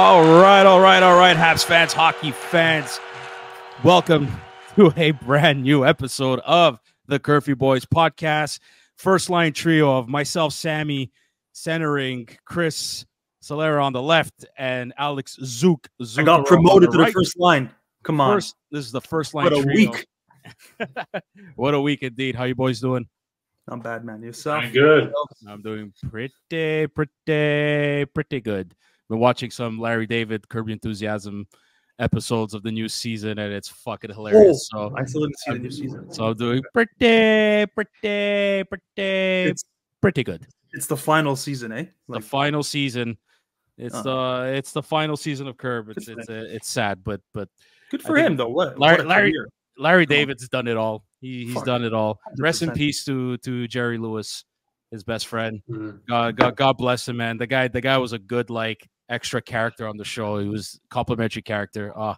All right, all right, all right, Habs fans, hockey fans. Welcome to a brand new episode of the Curfew Boys podcast. First line trio of myself, Sammy, centering Chris Solera on the left, and Alex Zook. I got promoted to the first line. Come on. First, this is the first line what a trio. week. what a week indeed. How you boys doing? Not bad, man. Yourself? Doing good. I'm doing pretty, pretty, pretty good. Been watching some Larry David Curb Your Enthusiasm episodes of the new season, and it's fucking hilarious. so I still didn't see the new season. So I'm doing pretty, pretty, pretty, It's pretty good. it's the final season, eh? the final season. It's Uh. the it's the final season of Curb. It's Good it's uh, it's sad, but but good for him though. What? Larry- what Larry- Larry. David's done it all. He, he's Fuck. done it all. Rest in peace to to Jerry Lewis, his best friend. Mhm. God, God, God bless him, man. The guy, the guy was a good like extra character on the show. He was complimentary character. Ah,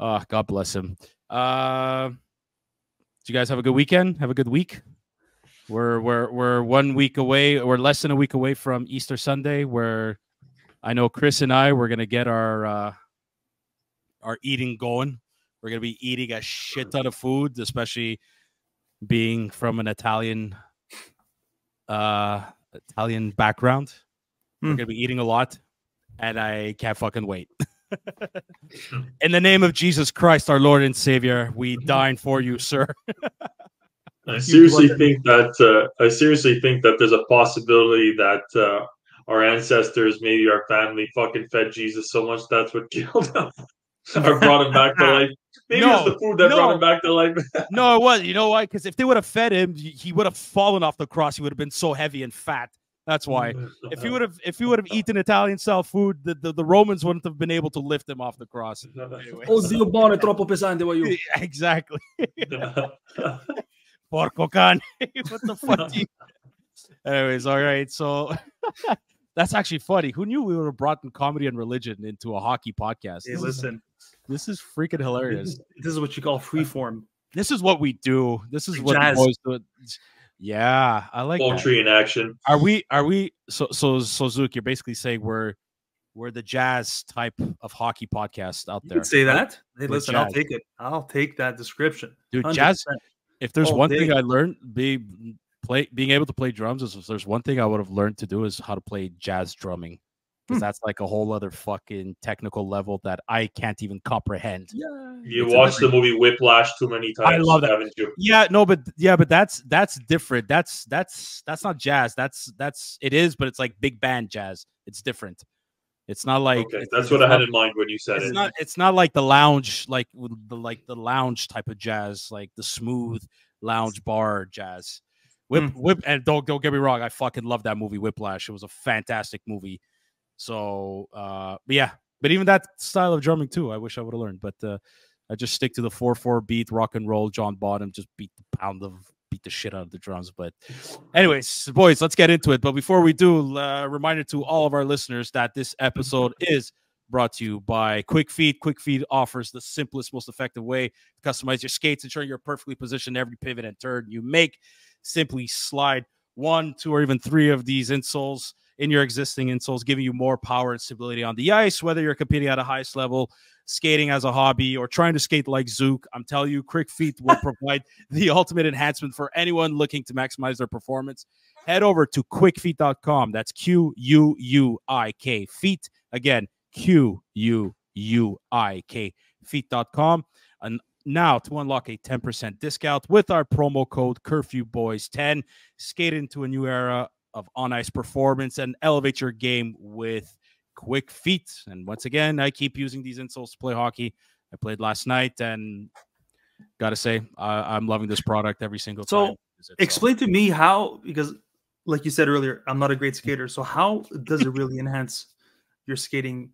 ah, God bless him. Uh, did you guys have a good weekend? Have a good week. We're we're we're one week away. We're less than a week away from Easter Sunday, where I know Chris and I we're gonna get our uh, our eating going. We're gonna be eating a shit ton of food, especially being from an Italian uh Italian background. We're Hmm. gonna be eating a lot, and I can't fucking wait. In the name of Jesus Christ, our Lord and Savior, we dine for you, sir. I seriously think that uh, I seriously think that there's a possibility that uh, our ancestors, maybe our family, fucking fed Jesus so much that's what killed him or brought him back to life. Maybe No, it was the food that no. brought him back to life. no, it was. You know why? Because if they would have fed him, he would have fallen off the cross. He would have been so heavy and fat. That's why. If he would have, if he would have eaten Italian style food, the, the, the Romans wouldn't have been able to lift him off the cross. Anyway. Oh, Dio buono, è troppo pesante, voglio. exactly. Porco cane. what the fuck? do you- Anyways, all right. So that's actually funny. Who knew we would have brought in comedy and religion into a hockey podcast? Hey, This is- listen, this is freaking this hilarious. is, this is what you call freeform. This is what we do. This is Like what jazz. the boys do. Yeah, I like that. Poultry in action. Are we? Are we? So, so, so, Zook, you're basically saying we're we're the jazz type of hockey podcast out there. You there. could say that. Hey, We're listen, I'll take it. I'll take that description. dude. 100%. Jazz. If there's all one thing. I learned, be play being able to play drums is if there's one thing I would have learned to do is how to play jazz drumming. Because Hmm. that's like a whole other fucking technical level that I can't even comprehend. Yeah. You It's a watched the movie Whiplash too many times. I love that. haven't you? Yeah, no, but yeah, but that's that's different. That's that's that's not jazz. That's that's it is, but it's like big band jazz. It's different. It's not like Okay, it's- that's it's what I had in mind when you said it's it. not it's not like the lounge like the like the lounge type of jazz like the smooth lounge bar jazz whip Mm. whip and don't don't get me wrong i fucking love that movie whiplash it was a fantastic movie so uh but yeah but even that style of drumming too i wish i would have learned but uh i just stick to the 4-4 beat rock and roll John Bonham just beat the pound of beat the shit out of the drums but anyways boys let's get into it but before we do uh reminder to all of our listeners that this episode is brought to you by Quuik Feet. Quuik Feet offers the simplest, most effective way to customize your skates, ensuring you're perfectly positioned every pivot and turn you make. Simply slide one, two, or even three of these insoles in your existing insoles, giving you more power and stability on the ice, whether you're competing at a highest level, skating as a hobby, or trying to skate like Zook. I'm telling you, Quuik Feet will provide the ultimate enhancement for anyone looking to maximize their performance. Head over to quuikfeet.com. That's Q U U I K feet. Again, Q U U I K feet.com. And now to unlock a 10% discount with our promo code Curfew Boys 10, skate into a new era of on ice performance and elevate your game with Quuik Feet. And once again, I keep using these insoles to play hockey. I played last night and gotta say, I I'm loving this product every single So, time. It, Explain to me how, because like you said earlier, I'm not a great skater. So how does it really enhance your skating?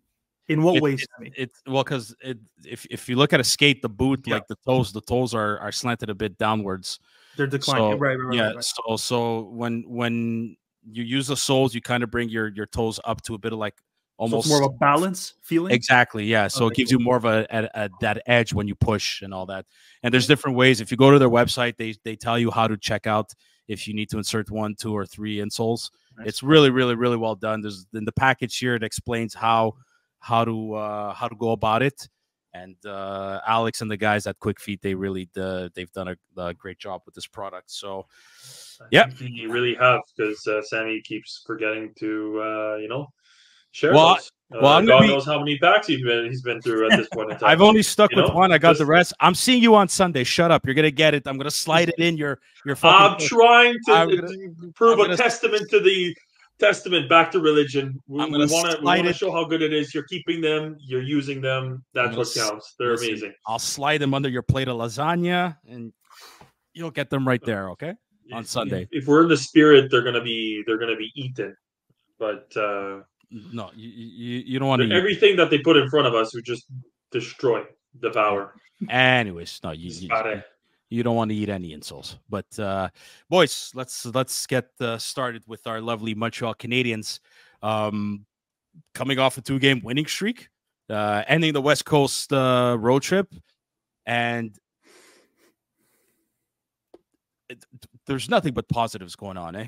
In what It- ways? it-? It's well because it, if if you look at a skate, the boot Yeah. like the toes, the toes are are slanted a bit downwards. They're declining. So, right, right, right. yeah. right, right. So so when when you use the soles, you kind of bring your your toes up to a bit of like almost it's more of a balance feeling. Exactly. Yeah. So Okay, it gives you more of a, a, a that edge when you push and all that. And there's different ways. If you go to their website, they they tell you how to check out if you need to insert one, two, or three insoles. Nice. It's really, really, really well done. There's in the package here. It explains how how to uh, how to go about it. And uh, Alex and the guys at Quuik Feet, they really uh, they've done a, a, great job with this product. So, yeah, you really have because uh, Sammy keeps forgetting to uh, you know share well, those. Uh, well, God be... knows how many packs he's been he's been through at this point in time. I've only stuck you with know? one. I got Just... the rest. I'm seeing you on Sunday. Shut up. You're gonna get it. I'm gonna slide it in your your. I'm trying to gonna, prove I'm a testament to the testament back to religion. We want to we want to show how good it is. You're keeping them. You're using them. That's what counts. They're listen, amazing. I'll slide them under your plate of lasagna, and you'll get them right there. Okay, on Sunday. If, if we're in the spirit, they're gonna be they're gonna be eaten. But uh no, you you, you don't want to everything that they put in front of us. We just destroy, devour. Anyways, no, you, you, you don't want to eat any insults. But uh, boys, let's let's get uh, started with our lovely Montreal Canadiens, um, coming off a two-game winning streak, uh, ending the West Coast uh, road trip, and there's nothing but positives going on, eh?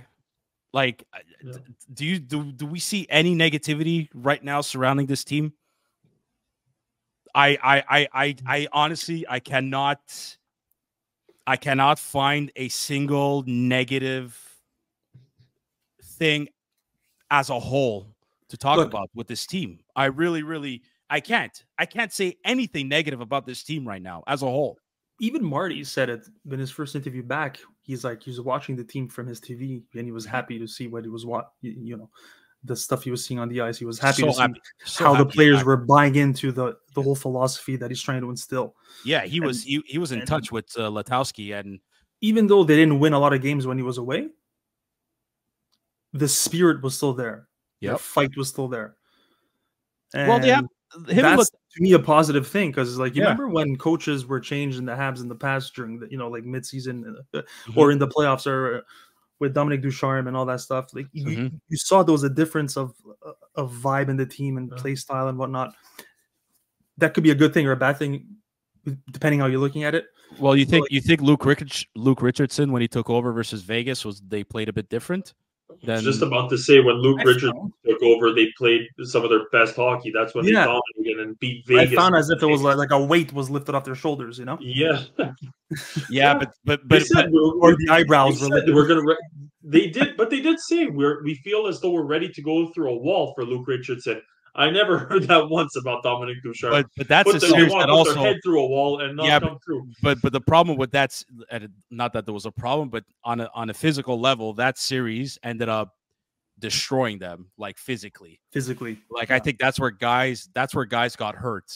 Like, yeah. do you do do we see any negativity right now surrounding this team? I I I I, I honestly I cannot I cannot find a single negative thing as a whole to talk Look, about with this team. I really, really, I can't. I can't say anything negative about this team right now as a whole. Even Marty said it in his first interview back. He's like, he was watching the team from his TV and he was mm-hmm. happy to see what he was what you know the stuff he was seeing on the ice. He was happy so to see happy. So how the players were buying into the the whole philosophy that he's trying to instill. Yeah, he and, was he, he was in touch with uh, Letowski, and even though they didn't win a lot of games when he was away, the spirit was still there. Yeah, the fight was still there. And well, yeah, that's look- to me a positive thing because it's like you yeah. remember when coaches were changed in the Habs in the past during the you know like midseason uh, mm-hmm. or in the playoffs or with Dominic Ducharme and all that stuff. Like you, mm-hmm. you saw there was a difference of of vibe in the team and play style and whatnot. That could be a good thing or a bad thing, depending how you're looking at it. Well, you think you think Luke Rich, Luke Richardson when he took over versus Vegas was they played a bit different? Then... Just about to say when Luke Richards took over, they played some of their best hockey. That's when yeah. they dominated and beat Vegas. I found as if it was like, like, a weight was lifted off their shoulders. You know? Yeah. yeah, but but but, said, but or the eyebrows were. We're gonna. Re- they did, but they did say we're we feel as though we're ready to go through a wall for Luke Richardson. I never heard that once about Dominic Ducharme. But, but that's put a series that also head through a wall and not yeah, come through. But but the problem with that's not that there was a problem, but on a on a physical level, that series ended up destroying them like physically. Physically. Like yeah. I think that's where guys that's where guys got hurt.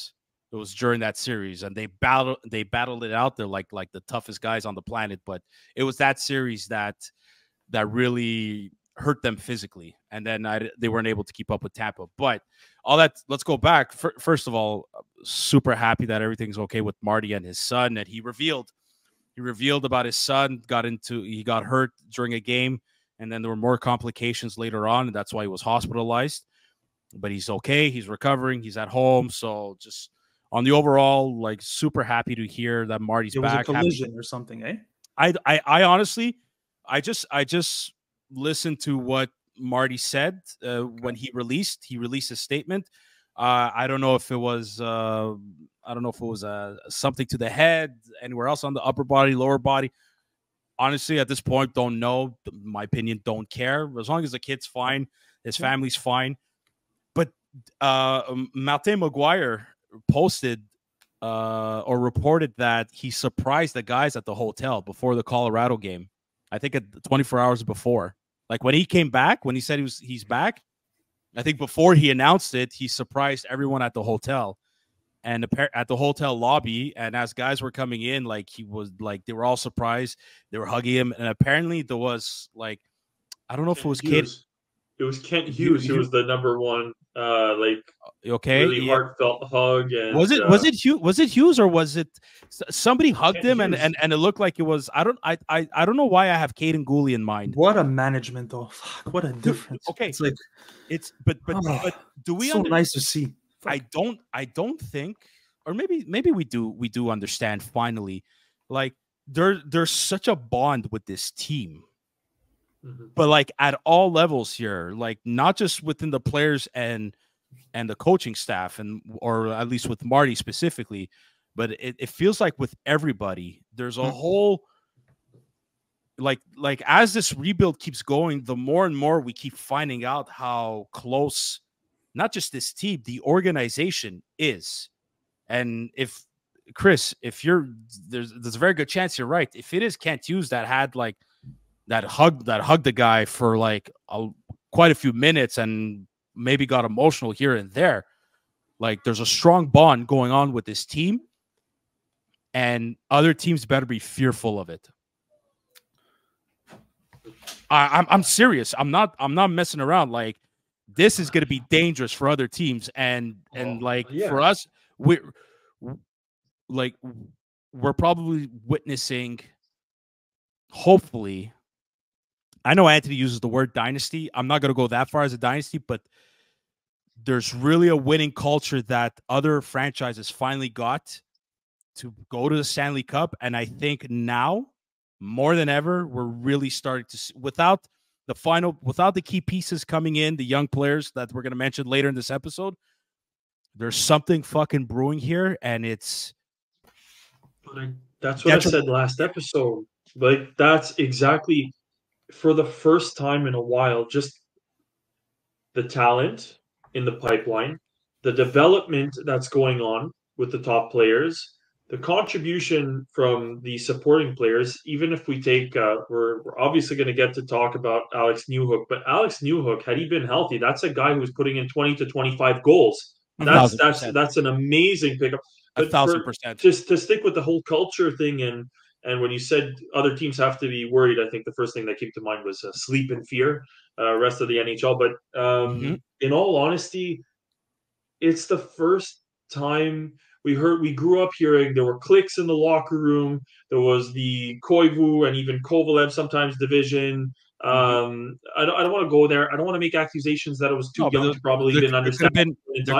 It was during that series and they battled they battled it out there like like the toughest guys on the planet, but it was that series that that really hurt them physically and then I, they weren't able to keep up with Tampa. But all that let's go back. First of all, super happy that everything's okay with Marty and his son that he revealed he revealed about his son got into he got hurt during a game and then there were more complications later on, and that's why he was hospitalized. But he's okay. He's recovering. He's at home. So just on the overall, like super happy to hear that Marty's it back. Was a collision happy. or something, eh? I, I, I honestly, I just, I just listened to what Marty said uh, when he released. He released a statement. Uh, I don't know if it was, uh, I don't know if it was uh, something to the head, anywhere else on the upper body, lower body honestly, at this point, don't know. My opinion, don't care. As long as the kid's fine, his family's fine. But uh, um, Martin McGuire posted uh, or reported that he surprised the guys at the hotel before the Colorado game. I think at 24 hours before. Like when he came back, when he said he was he's mm-hmm. back, I think before he announced it, he surprised everyone at the hotel and at the hotel lobby. And as guys were coming in like he was like they were all surprised. They were hugging him. And apparently there was like i don't know if it was kid it was kent hughes who was the number one uh like okay really yeah. heartfelt hug and was it uh, was it hughes was it hughes or was it somebody hugged kent him and, and and it looked like it was i don't i i, I don't know why i have Kaiden Guhle in mind. What a management though. Fuck, what a difference. okay. It's like it's but but oh, but do we so under- nice to see. I don't I don't think or maybe maybe we do we do understand finally like there there's such a bond with this team. Mm-hmm. But like at all levels here, like not just within the players and and the coaching staff, and or at least with Marty specifically. But it, it feels like with everybody, there's a mm-hmm. whole like like as this rebuild keeps going, the more and more we keep finding out how close not just this team, the organization is. And if Chris, if you're there's there's a very good chance you're right. If it is Kent Hughes that had like that hug that hugged the guy for like a, quite a few minutes and maybe got emotional here and there, like there's a strong bond going on with this team, and other teams better be fearful of it. I, I'm I'm serious. I'm not I'm not messing around. Like this is going to be dangerous for other teams, and and oh, like yeah. for us, we're like we're probably witnessing hopefully I know Anthony uses the word dynasty. I'm not going to go that far as a dynasty, but there's really a winning culture that other franchises finally got to go to the Stanley Cup and I think now more than ever we're really starting to see, without the final without the key pieces coming in, the young players that we're going to mention later in this episode, there's something fucking brewing here and it's that's what I said last episode. Like that's exactly for the first time in a while, just the talent in the pipeline, the development that's going on with the top players, the contribution from the supporting players. Even if we take, uh, we're, we're obviously going to get to talk about Alex Newhook, but Alex Newhook, had he been healthy, that's a guy who's putting in 20 to 25 goals. That's that's that's an amazing pickup. But a thousand percent. Just to stick with the whole culture thing, and and when you said other teams have to be worried, I think the first thing that came to mind was uh, sleep and fear. Uh, rest of the NHL, but um, mm-hmm. in all honesty, it's the first time we heard we grew up hearing there were cliques in the locker room. There was the Koivu and even Kovalev sometimes division. Mm-hmm. Um, I don't, I don't want to go there. I don't want to make accusations that it was too no, young to probably there, even understand. There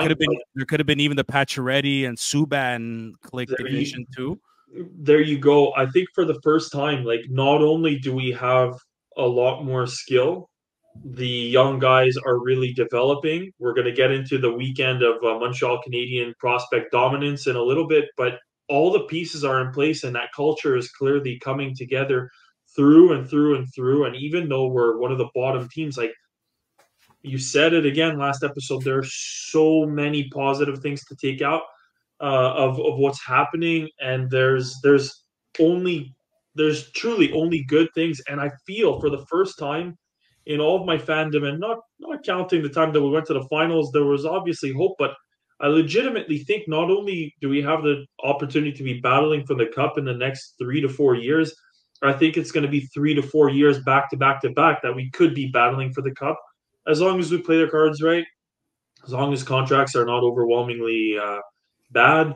could have been, been, there could have been even the Pacioretty and Subban click division too. There you go. I think for the first time, like not only do we have a lot more skill, the young guys are really developing. We're going to get into the weekend of uh, Montreal Canadian prospect dominance in a little bit, but all the pieces are in place, and that culture is clearly coming together through and through and through. And even though we're one of the bottom teams, like you said it again last episode, there are so many positive things to take out uh, of of what's happening, and there's there's only there's truly only good things. And I feel for the first time in all of my fandom, and not not counting the time that we went to the finals, there was obviously hope, but I legitimately think not only do we have the opportunity to be battling for the cup in the next three to four years, I think it's going to be three to four years back to back to back that we could be battling for the cup as long as we play the cards right, as long as contracts are not overwhelmingly uh, bad.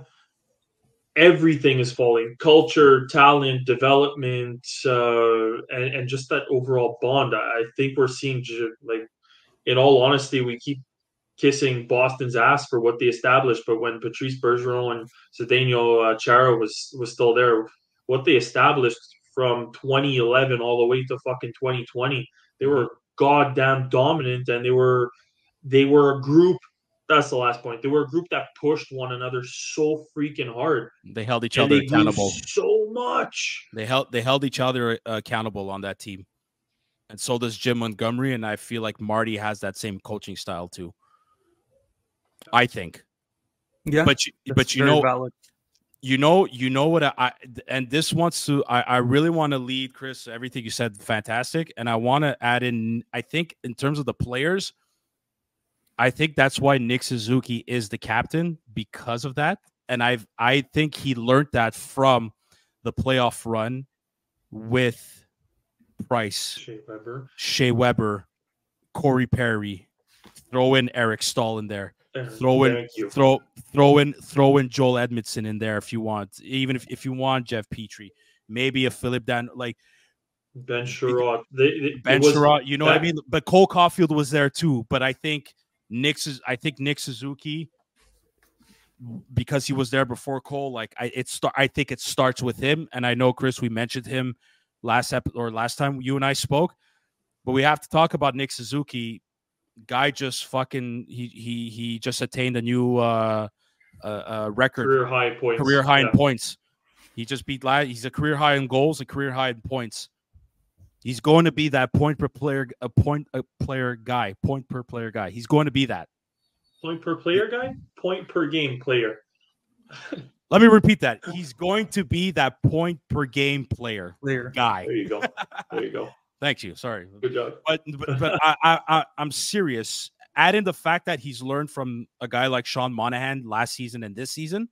Everything is falling culture, talent, development, uh, and, and just that overall bond. I think we're seeing, like, in all honesty, we keep kissing Boston's ass for what they established. But when Patrice Bergeron and Zdeno uh, Chara was was still there, what they established from 2011 all the way to fucking 2020. They were goddamn dominant, and they were they were a group. That's the last point. They were a group that pushed one another so freaking hard. They held each other accountable so much. They held they held each other uh, accountable on that team, and so does Jim Montgomery. And I feel like Marty has that same coaching style too. I think. Yeah, but you, but you know, valid you know, you know what I, I and this wants to I, I really want to lead Chris. Everything you said, fantastic. And I want to add in, I think in terms of the players, I think that's why Nick Suzuki is the captain because of that. And I've I think he learned that from the playoff run with Price, Shea Weber, Shea Weber, Corey Perry, throw in Eric Staal in there. Throw in, throw, throw in, throw in Joel Edmundson in there if you want. Even if, if you want Jeff Petry, maybe a Philip Dan, like Ben. They, they, ben Chiarot, you know that, what I mean. But Cole Caufield was there too. But I think Nick's, I think Nick Suzuki, because he was there before Cole. Like I, it start. I think it starts with him. And I know Chris, we mentioned him last episode or last time you and I spoke, but we have to talk about Nick Suzuki guy just fucking he he he just attained a new uh, uh, uh record career high points. Career high yeah. in points. He just beat last. he's a career high in goals, a career high in points. He's going to be that point per player a point a player guy, point per player guy. He's going to be that. Point per player guy? Point per game player. Let me repeat that. He's going to be that point per game player, player. guy. There you go. There you go. Thank you. Sorry. Good job. But but, but I, I I'm serious. Add in the fact that he's learned from a guy like Sean Monahan last season and this season.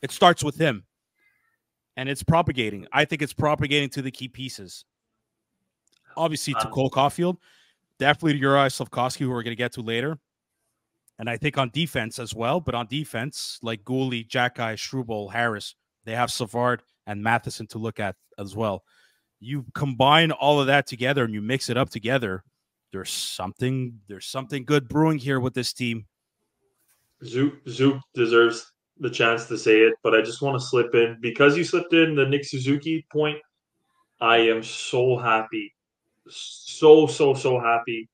It starts with him. And it's propagating. I think it's propagating to the key pieces. Obviously, to um, Cole Caufield, definitely to Juraj Slafkovsky, who we're going to get to later. And I think on defense as well, but on defense, like Guhle, Xhekaj, Struble, Harris, they have Savard and Matheson to look at as well. You combine all of that together and you mix it up together. There's something, there's something good brewing here with this team. Zook, Zook deserves the chance to say it, but I just want to slip in because you slipped in the Nick Suzuki point. I am so happy, so so so happy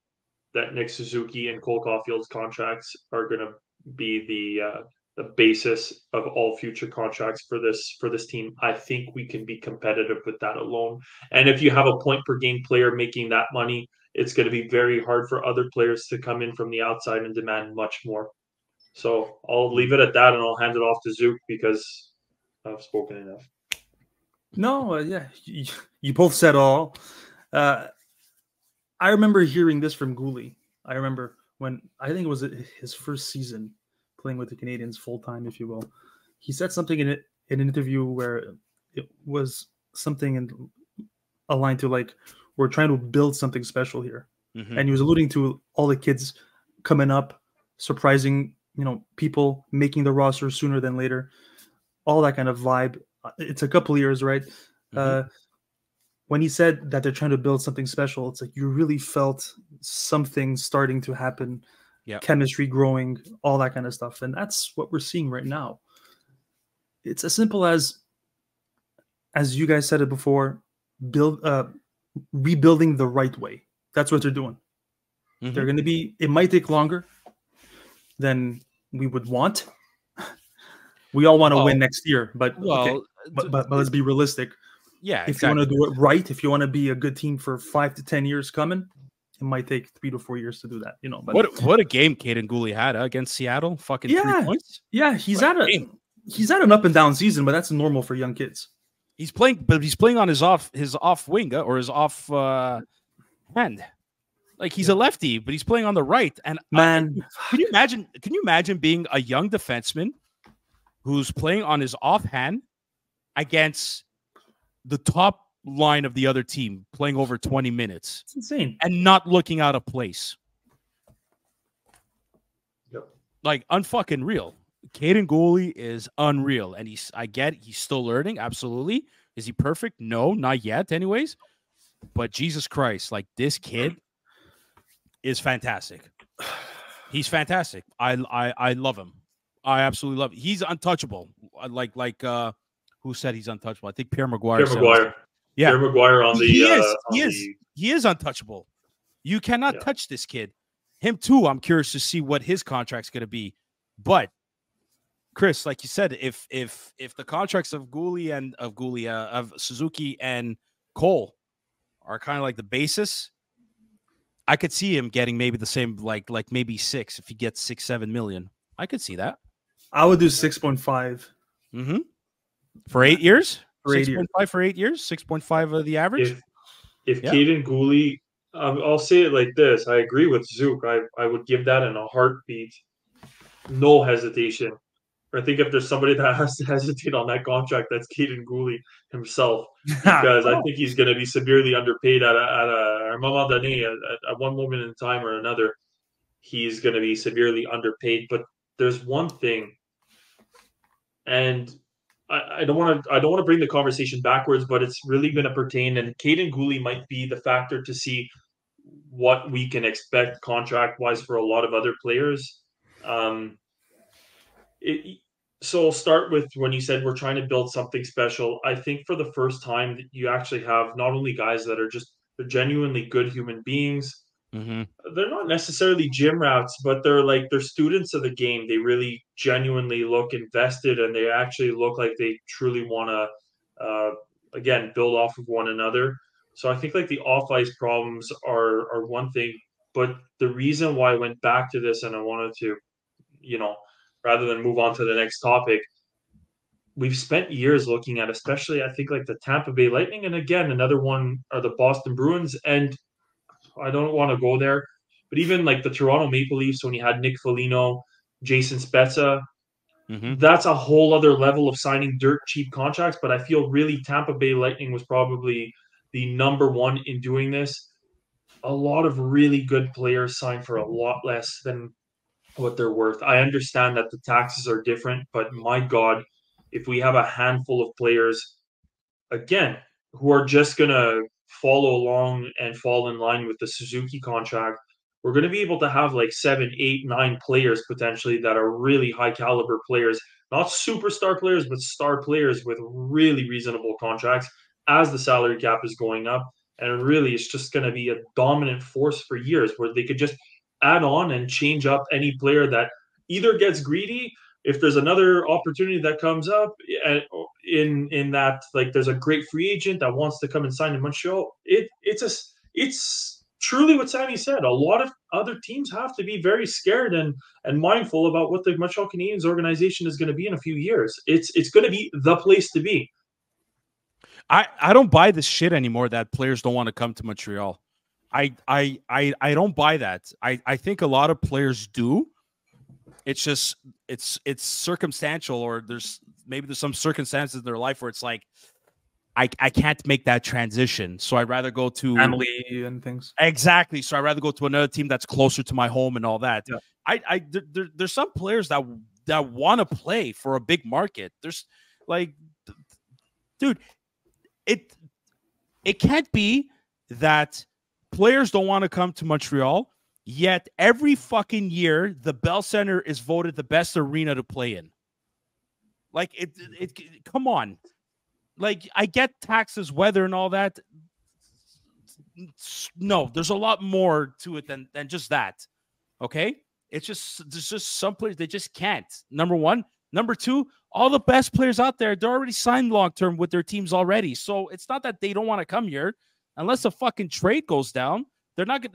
that Nick Suzuki and Cole Caufield's contracts are going to be the uh, the basis of all future contracts for this for this team. I think we can be competitive with that alone. And if you have a point per game player making that money, it's going to be very hard for other players to come in from the outside and demand much more. So I'll leave it at that, and I'll hand it off to Zook because I've spoken enough. No, uh, yeah, you, you, both said all. Uh, I remember hearing this from Guhle. I remember when I think it was his first season playing with the Canadiens full time, if you will. He said something in it in an interview where it was something in aligned to like we're trying to build something special here, mm-hmm. and he was alluding to all the kids coming up, surprising you know people making the roster sooner than later, all that kind of vibe. It's a couple years, right? Mm-hmm. Uh, when he said that they're trying to build something special, it's like you really felt something starting to happen, yeah, chemistry growing, all that kind of stuff, and that's what we're seeing right now. It's as simple as, as you guys said it before, build, uh, rebuilding the right way. That's what they're doing. Mm-hmm. They're going to be. It might take longer than we would want. we all want to well, win next year, but well, okay. but, but, but let's be realistic yeah, if exactly. you want to do it right, if you want to be a good team for five to ten years coming, it might take three to four years to do that. You know, but what what a game Kaiden Guhle had uh, against Seattle. Fucking yeah, yeah. He's what at a game. he's at an up and down season, but that's normal for young kids. He's playing, but he's playing on his off his off wing uh, or his off uh, hand. Like he's a lefty, but he's playing on the right. And man, uh, can you imagine? Can you imagine being a young defenseman who's playing on his off hand against the top line of the other team playing over 20 minutes. It's insane. And not looking out of place. Yep. Like unfucking real. Kaiden Guhle is unreal. And he's I get he's still learning. Absolutely. Is he perfect? No, not yet, anyways. But Jesus Christ, like this kid is fantastic. He's fantastic. I I I love him. I absolutely love him. He's untouchable. Like like uh who said he's untouchable. I think Pierre McGuire. Pierre McGuire. Yeah, Pierre McGuire on the. He is. Uh, he is. The... He is untouchable. You cannot yeah. touch this kid. Him too. I'm curious to see what his contract's going to be. But Chris, like you said, if if if the contracts of Guhle and of Guhle uh, of Suzuki and Cole are kind of like the basis, I could see him getting maybe the same like like maybe six if he gets six seven million. I could see that. I would do six point five. Mm-hmm for eight years. For eight 6. years. 5 for eight years. Six point five of the average. If, if yeah. Kaiden Guhle, um, I'll say it like this: I agree with Zook. I I would give that in a heartbeat, no hesitation. I think if there's somebody that has to hesitate on that contract, that's Kaiden Guhle himself, because I think he's going to be severely underpaid at a, at a, a moment donné, at, at one moment in time or another. He's going to be severely underpaid. But there's one thing, and I, don't want to I don't want to bring the conversation backwards, but it's really going to pertain, and Kaiden Guhle might be the factor to see what we can expect contract wise for a lot of other players. Um, it, so I'll start with when you said we're trying to build something special. I think for the first time you actually have not only guys that are just genuinely good human beings, mm-hmm. they're not necessarily gym rats, but they're like they're students of the game. They really genuinely look invested, and they actually look like they truly want to, uh, again, build off of one another. So I think like the off ice problems are are one thing, but the reason why I went back to this and I wanted to, you know, rather than move on to the next topic, we've spent years looking at, especially I think like the Tampa Bay Lightning, and again another one are the Boston Bruins, and I don't want to go there, but even like the Toronto Maple Leafs when you had Nick Foligno, Jason Spezza, mm-hmm. that's a whole other level of signing dirt cheap contracts. But I feel really Tampa Bay Lightning was probably the number one in doing this. A lot of really good players signed for a lot less than what they're worth. I understand that the taxes are different, but my God, if we have a handful of players, again, who are just going to follow along and fall in line with the Suzuki contract, we're going to be able to have like seven, eight, nine players potentially that are really high caliber players, not superstar players, but star players with really reasonable contracts as the salary cap is going up. And really, it's just going to be a dominant force for years where they could just add on and change up any player that either gets greedy if there's another opportunity that comes up eh, in in that like there's a great free agent that wants to come and sign in Montreal, it it's a it's truly what Sammy said. A lot of other teams have to be very scared and and mindful about what the Montreal Canadiens organization is going to be in a few years. It's it's going to be the place to be. I I don't buy this shit anymore that players don't want to come to Montreal. I I I I don't buy that. I I think a lot of players do it's just it's it's circumstantial or there's maybe there's some circumstances in their life where it's like I, I can't make that transition. So I'd rather go to family and things. Exactly. So I'd rather go to another team that's closer to my home and all that. Yeah. I, I there, there's some players that that want to play for a big market. There's like, dude, it it can't be that players don't want to come to Montreal Yet every fucking year, the Bell Center is voted the best arena to play in. Like it, it, it come on. Like I get taxes, weather, and all that. No, there's a lot more to it than than just that. Okay, it's just there's just some players they just can't. Number one, number two, all the best players out there they're already signed long term with their teams already. So it's not that they don't want to come here unless a fucking trade goes down. They're not to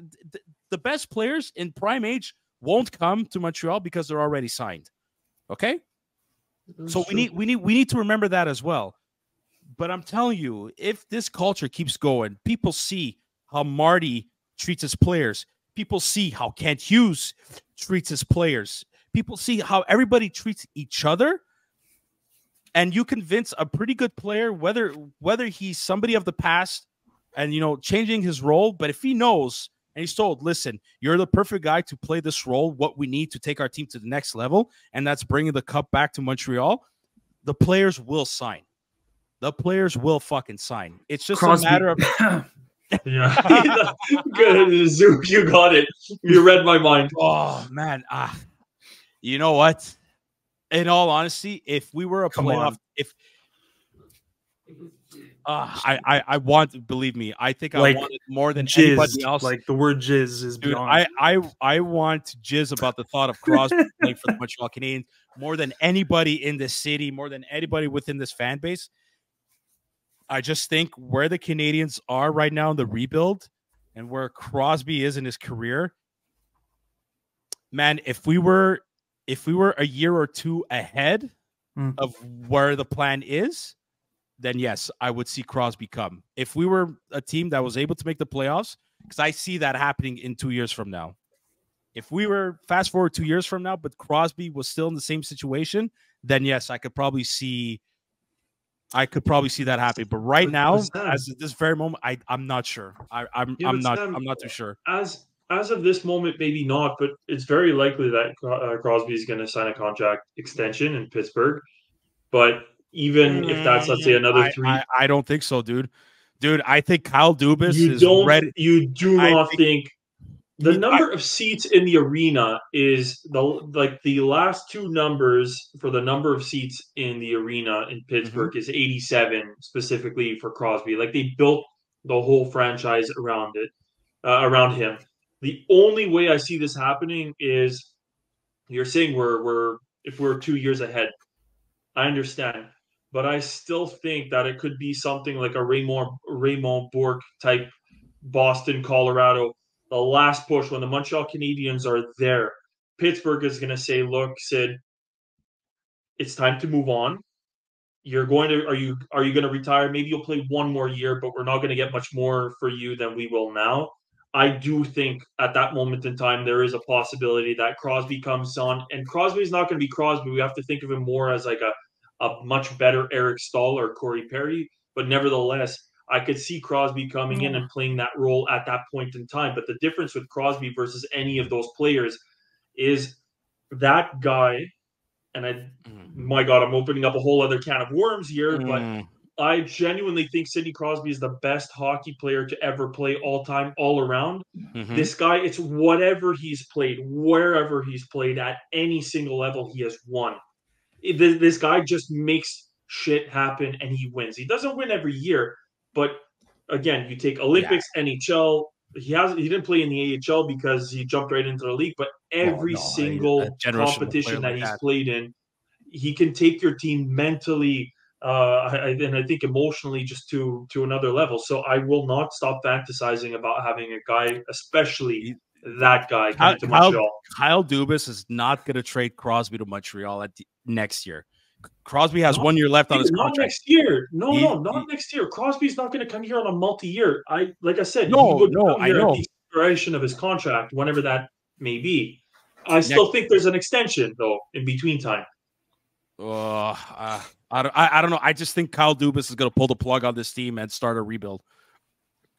the best players in prime age won't come to Montreal because they're already signed. Okay? So we need we need we need to remember that as well. But I'm telling you, if this culture keeps going, people see how Marty treats his players. People see how Kent Hughes treats his players. People see how everybody treats each other. And you convince a pretty good player whether whether he's somebody of the past and you know changing his role, but if he knows and he's told, listen, you're the perfect guy to play this role, what we need to take our team to the next level, and that's bringing the cup back to Montreal. The players will sign. The players will fucking sign. It's just Crosby. a matter of. yeah. Good. Zook, you got it. You read my mind. Oh, man. Ah. You know what? In all honesty, if we were a Come playoff, on. if uh, I, I, I want to believe me. I think I want it more than jizz, anybody else. Like the word jizz is Dude, beyond. I, I I want jizz about the thought of Crosby playing for the Montreal Canadiens more than anybody in this city, more than anybody within this fan base. I just think where the Canadiens are right now in the rebuild and where Crosby is in his career, man, if we were if we were a year or two ahead mm. of where the plan is, then yes, I would see Crosby come. If we were a team that was able to make the playoffs, because I see that happening in two years from now. If we were fast forward two years from now, but Crosby was still in the same situation, then yes, I could probably see. I could probably see that happen, but right but, now, as at this very moment, I I'm not sure. I, I'm, yeah, I'm not Sam, I'm not too sure. As as of this moment, maybe not, but it's very likely that uh, Crosby is going to sign a contract extension in Pittsburgh. But even if that's let's say mm, another three. I, I, I don't think so, dude. Dude, I think Kyle Dubas you is don't, ready. You do not think, think, the number I, of seats in the arena is the like the last two numbers for the number of seats in the arena in Pittsburgh mm-hmm. is 87 specifically for Crosby. Like they built the whole franchise around it, uh, around him. The only way I see this happening is you're saying we're we're if we're two years ahead. I understand, but I still think that it could be something like a Raymond Raymond Bourque type Boston, Colorado, the last push when the Montreal Canadiens are there. Pittsburgh is going to say, "Look, Sid, it's time to move on. You're going to are you are you going to retire? Maybe you'll play one more year, but we're not going to get much more for you than we will now." I do think at that moment in time there is a possibility that Crosby comes on, and Crosby is not going to be Crosby. We have to think of him more as like a a much better Eric Staal or Corey Perry, but nevertheless, I could see Crosby coming in and playing that role at that point in time. But the difference with Crosby versus any of those players is that guy, and I, mm. my God, I'm opening up a whole other can of worms here, mm. but I genuinely think Sidney Crosby is the best hockey player to ever play all time, all around. Mm-hmm. This guy, it's whatever he's played, wherever he's played at any single level, he has won. This guy just makes shit happen and he wins. He doesn't win every year, but again, you take Olympics, yeah. NHL. He has he didn't play in the AHL because he jumped right into the league, but every oh, no, single competition that like he's that. played in, he can take your team mentally uh, and I think emotionally just to to another level. So I will not stop fantasizing about having a guy, especially that guy, Kyle, to Montreal. Kyle, Kyle Dubas is not going to trade Crosby to Montreal at the, next year. Crosby has one year left on his not contract. next year. No, he, no, not he, next year. Crosby's not going to come here on a multi-year. I like I said. No, no, I know. the expiration of his contract, whenever that may be. I next, still think there's an extension though in between time. Uh, uh, I don't, I, I don't know. I just think Kyle Dubas is going to pull the plug on this team and start a rebuild.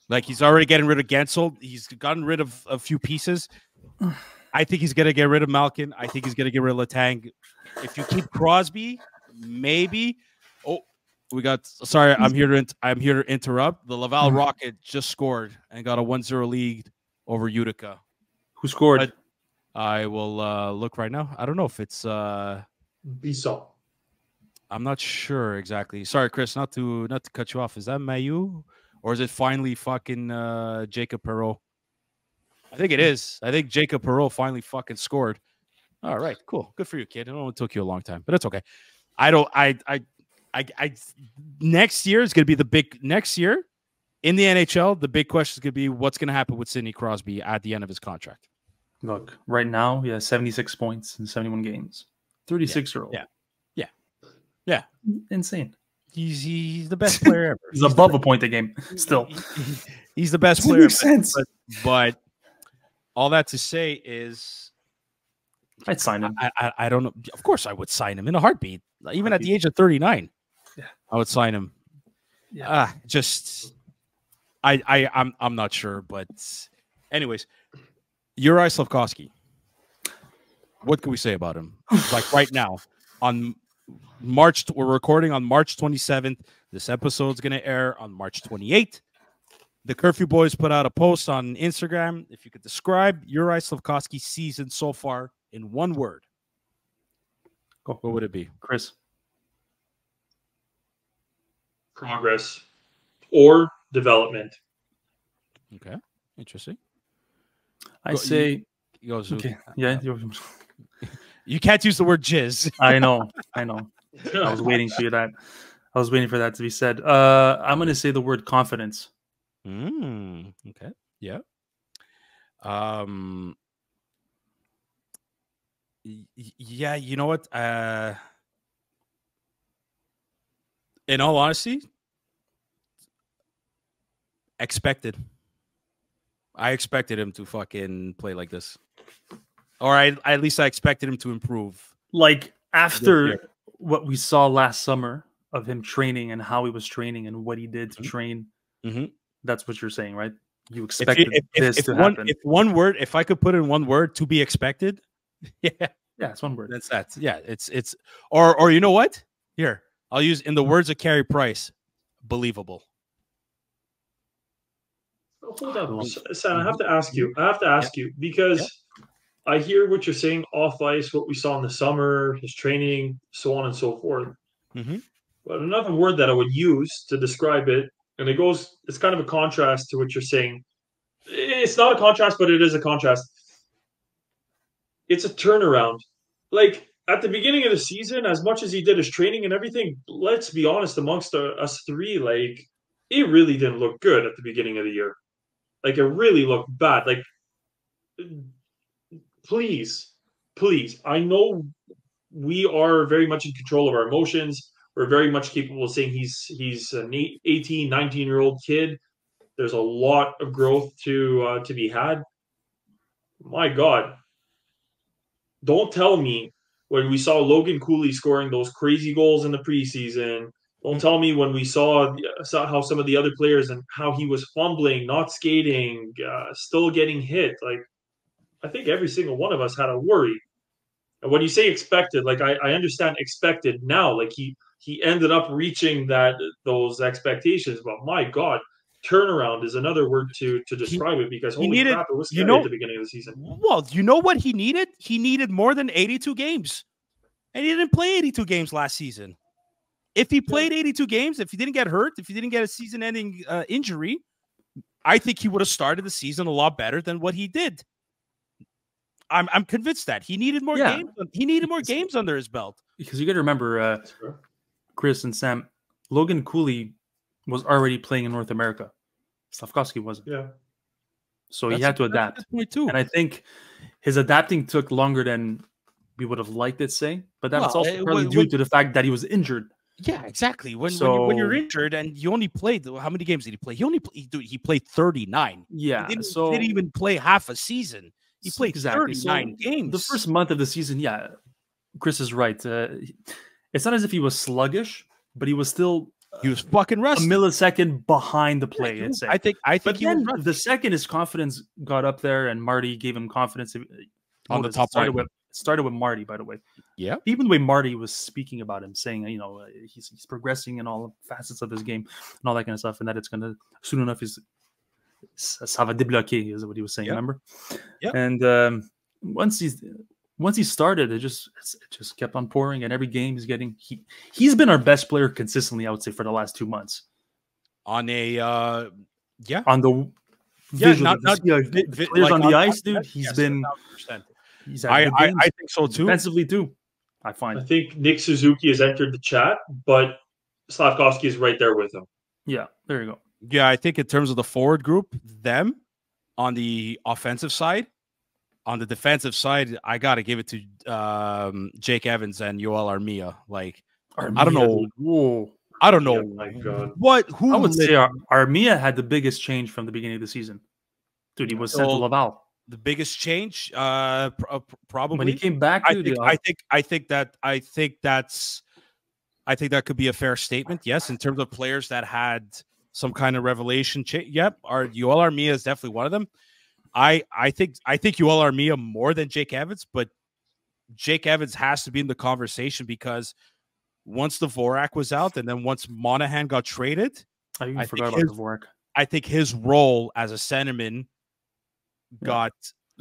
Like he's already getting rid of Guentzel. He's gotten rid of a few pieces. I think he's going to get rid of Malkin. I think he's going to get rid of Letang. If you keep Crosby, maybe. Oh, we got. Sorry, I'm here to. I'm here to interrupt. The Laval mm-hmm. Rocket just scored and got a 1-0 lead over Utica. Who scored? But I will uh, look right now. I don't know if it's uh Bissell. I'm not sure exactly. Sorry, Chris, not to not to cut you off. Is that Mailloux? Or is it finally fucking uh, Jacob Perreault? I think it is. I think Jacob Perreault finally fucking scored. All right, cool. Good for you, kid. I know it took you a long time, but it's okay. I don't I I I, I next year is gonna be the big next year in the NHL, the big question is gonna be what's gonna happen with Sidney Crosby at the end of his contract. Look, right now he has 76 points in 71 games. 36 year old. Yeah. Yeah. Yeah. Insane. He's he's the best player ever. he's, he's above the, a point a game still. he's the best player. Makes sense. But, but, all that to say is I'd sign him. I, I, I, don't know. Of course I would sign him in a heartbeat. Even at the age of 39. Yeah. I would sign him. Yeah. Uh, just I I I'm I'm not sure, but anyways, Juraj Slafkovsky. What can we say about him? like right now on March, we're recording on March 27th. This episode's going to air on March 28th. The Curfew Boys put out a post on Instagram. If you could describe Juraj Slafkovsky's season so far in one word, what would it be? Chris. Progress or development. Okay. Interesting. I Go, say. You, you okay. Yeah. You can't use the word jizz. I know. I know. I was waiting for that. I was waiting for that to be said. Uh, I'm going to say the word confidence. Mm, okay. Yeah. Um. Yeah. You know what? Uh. In all honesty, expected. I expected him to fucking play like this or I at least I expected him to improve. Like after what we saw last summer of him training and how he was training and what he did to mm-hmm. train, mm-hmm. that's what you're saying, right? You expected if, if, this if, to one, happen. If one word, if I could put in one word, to be expected. Yeah, yeah, it's one word. That's that. Yeah, it's it's or or you know what? Here, I'll use in the mm-hmm. words of Carey Price, believable. Hold on, Sam. I have to ask you. I have to ask yeah. you because. Yeah I hear what you're saying off ice, what we saw in the summer, his training, so on and so forth. Mm-hmm. But another word that I would use to describe it, and it goes, it's kind of a contrast to what you're saying. it's not a contrast, but it is a contrast. It's a turnaround. Like at the beginning of the season, as much as he did his training and everything, let's be honest, amongst us three, like it really didn't look good at the beginning of the year. Like it really looked bad. Like, please, please, I know we are very much in control of our emotions. We're very much capable of saying he's he's an 18, 19 year old kid. There's a lot of growth to uh, to be had. My God, don't tell me when we saw Logan Cooley scoring those crazy goals in the preseason. Don't tell me when we saw, saw how some of the other players and how he was fumbling, not skating, uh, still getting hit. Like, I think every single one of us had a worry. And when you say expected, like I, I understand expected now, like he he ended up reaching that those expectations. But my God, turnaround is another word to to describe he, it because holy needed, crap, it was you know, at the beginning of the season. Well, you know what he needed? He needed more than 82 games. And he didn't play 82 games last season. If he played 82 games, if he didn't get hurt, if he didn't get a season-ending uh, injury, I think he would have started the season a lot better than what he did. I'm I'm convinced that he needed more yeah. games. He needed more games under his belt. Because you got to remember, uh, Chris and Sam, Logan Cooley was already playing in North America. Slafkovsky wasn't. Yeah. So that's he had to adapt. Too. And I think his adapting took longer than we would have liked it, say. But that's well, also partly due to the fact that he was injured. Yeah, exactly. When, so, when, you, when, you're injured and you only played how many games did he play? He only he, he played 39. Yeah, he didn't, so he didn't even play half a season. He played exactly. 39 so games. The first month of the season, yeah, Chris is right. Uh, it's not as if he was sluggish, but he was still he was fucking rusty. A millisecond behind the play. I'd say. I think. I think. But then the second his confidence got up there, and Marty gave him confidence uh, on the top started with started with Marty, by the way. Yeah. Even the way Marty was speaking about him, saying you know uh, he's he's progressing in all facets of his game and all that kind of stuff, and that it's gonna soon enough is ça va débloquer is what he was saying. Remember? Yeah. And um, once he's once he started, it just it just kept on pouring, and every game he's getting he he's been our best player consistently. I would say for the last two months. On a uh, yeah, on the yeah, not, not players like on the ice, dude. He's yes, been. He's I, I, I think so too. Defensively too. I find. I think Nick Suzuki has entered the chat, but Slafkovsky is right there with him. Yeah, there you go. Yeah, I think in terms of the forward group, them on the offensive side, on the defensive side, I got to give it to um, Jake Evans and Joel Armia. Like, Armia, I don't know. Whoa. I don't know. my God. What? Who I would say Ar- Armia had the biggest change from the beginning of the season. Dude, he was sent to Laval. The biggest change, uh, pr- uh, probably when he came back. I think, I think. I think that. I think that's. I think that could be a fair statement. Yes, in terms of players that had some kind of revelation. Cha- yep, our Joel Armia is definitely one of them. I I think I think Joel Armia more than Jake Evans, but Jake Evans has to be in the conversation because once Dvorak was out, and then once Monahan got traded, I, I forgot about his, Dvorak. I think his role as a centerman got